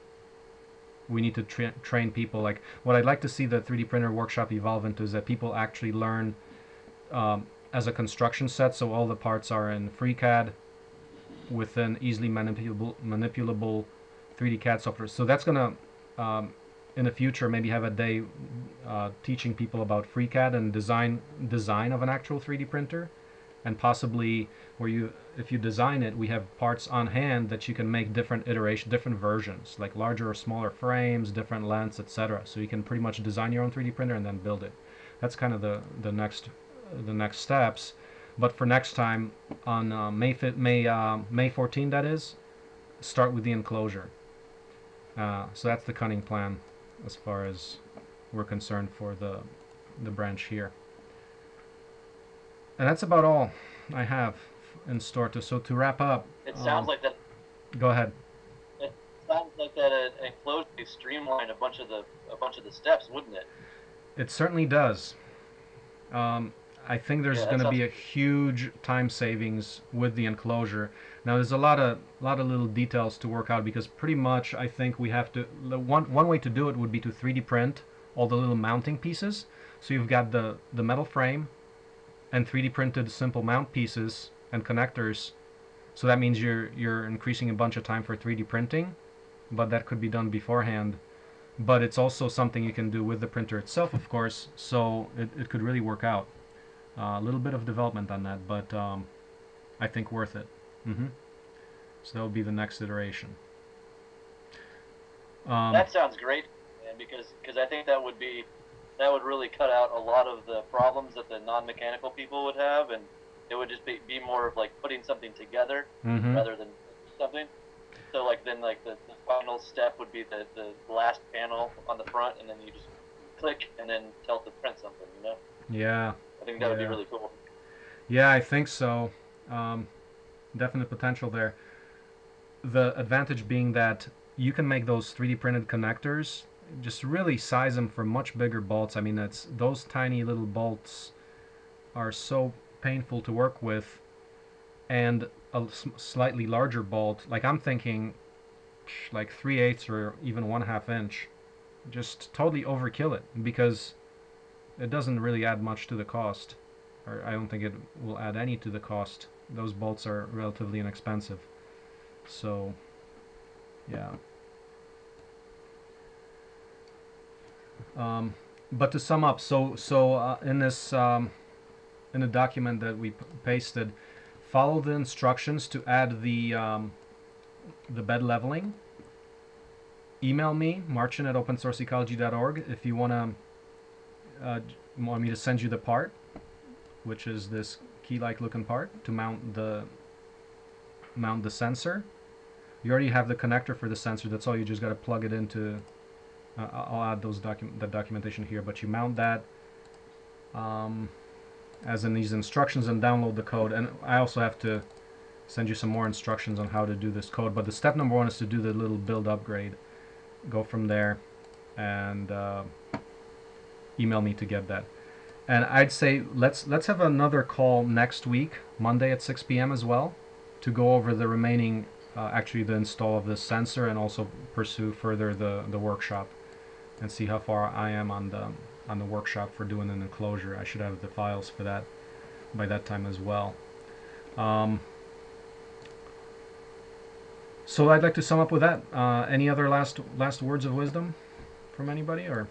We need to tra train people. Like what I'd like to see the 3D printer workshop evolve into is that people actually learn um, as a construction set, so all the parts are in FreeCAD within easily manipulable, manipulable 3D CAD software. So that's gonna um, in the future maybe have a day uh, teaching people about FreeCAD and design design of an actual 3D printer and possibly where you if you design it we have parts on hand that you can make different iteration different versions like larger or smaller frames different lengths etc so you can pretty much design your own 3D printer and then build it. That's kind of the the next the next steps. But for next time on uh, May 5th, May uh, May 14 that is start with the enclosure. Uh, so that's the cunning plan as far as we're concerned for the the branch here. And that's about all I have in store to. So to wrap up, It sounds um, like that. Go ahead. It sounds like that uh, enclosed to streamline a bunch of the a bunch of the steps, wouldn't it? It certainly does. Um, I think there's Yeah, going to be a huge time savings with the enclosure. Now there's a lot of lot of little details to work out because pretty much I think we have to the one one way to do it would be to 3D print all the little mounting pieces. So you've got the the metal frame and 3D printed simple mount pieces and connectors. So that means you're you're increasing a bunch of time for 3D printing, but that could be done beforehand but it's also something you can do with the printer itself, of course. So it, it could really work out. Uh, a little bit of development on that, but um, I think worth it. hmm So that would be the next iteration. Um, that sounds great. Because because I think that would be that would really cut out a lot of the problems that the non-mechanical people would have, and it would just be, be more of like putting something together mhm. rather than something. So like then like the, the final step would be the, the last panel on the front, and then you just click and then tell it to print something. You know, Yeah, I think that would be really cool. yeah, I think so. Um, definite potential there. The advantage being that you can make those 3D printed connectors, just really size them for much bigger bolts. I mean, that's those tiny little bolts are so painful to work with, and a slightly larger bolt. Like I'm thinking, like three eighths or even one half inch, just totally overkill it because it doesn't really add much to the cost, or I don't think it will add any to the cost. Those bolts are relatively inexpensive, so yeah. Um, but to sum up, so so uh, in this um, in the document that we pasted, follow the instructions to add the um, the bed leveling. Email me marcin at opensourceecology.org if you want to uh, want me to send you the part, which is this key-like looking part to mount the mount the sensor. You already have the connector for the sensor. That's all. You just got to plug it into uh, I'll add those docu- that documentation here, but you mount that um, as in these instructions and download the code. And I also have to send you some more instructions on how to do this code. But the step number one is to do the little build upgrade. Go from there and uh, email me to get that. And I'd say let's let's have another call next week, Monday at 6 p.m. as well, to go over the remaining, uh, actually the install of this sensor and also pursue further the the workshop and see how far I am on the on the workshop for doing an enclosure. I should have the files for that by that time as well. Um, so I'd like to sum up with that. Uh, any other last last words of wisdom from anybody or?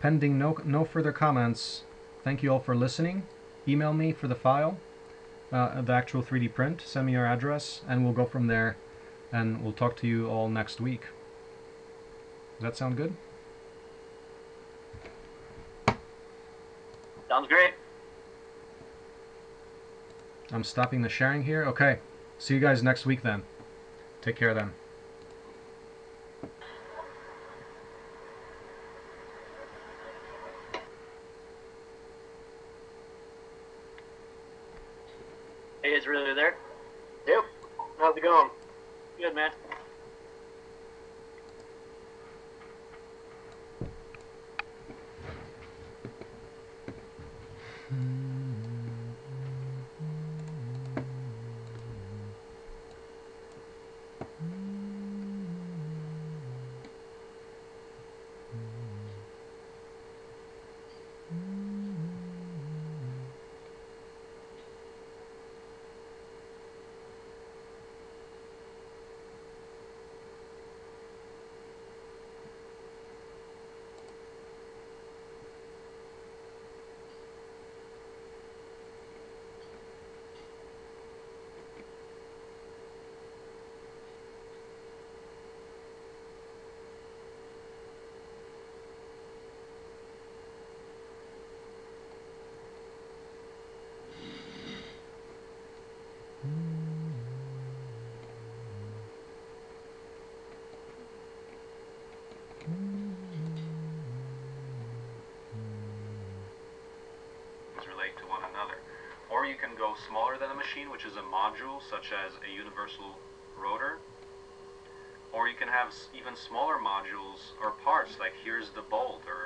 Pending no no further comments. Thank you all for listening email me for the file, uh, the actual 3D print, send me your address, and we'll go from there. And we'll talk to you all next week. Does that sound good? Sounds great. I'm stopping the sharing here. Okay. See you guys next week then. Take care then. Hey, is really there? Yep. How's it going? Good, man. Relate to one another. Or you can go smaller than a machine, which is a module, such as a universal rotor. Or you can have even smaller modules or parts, like here's the bolt, or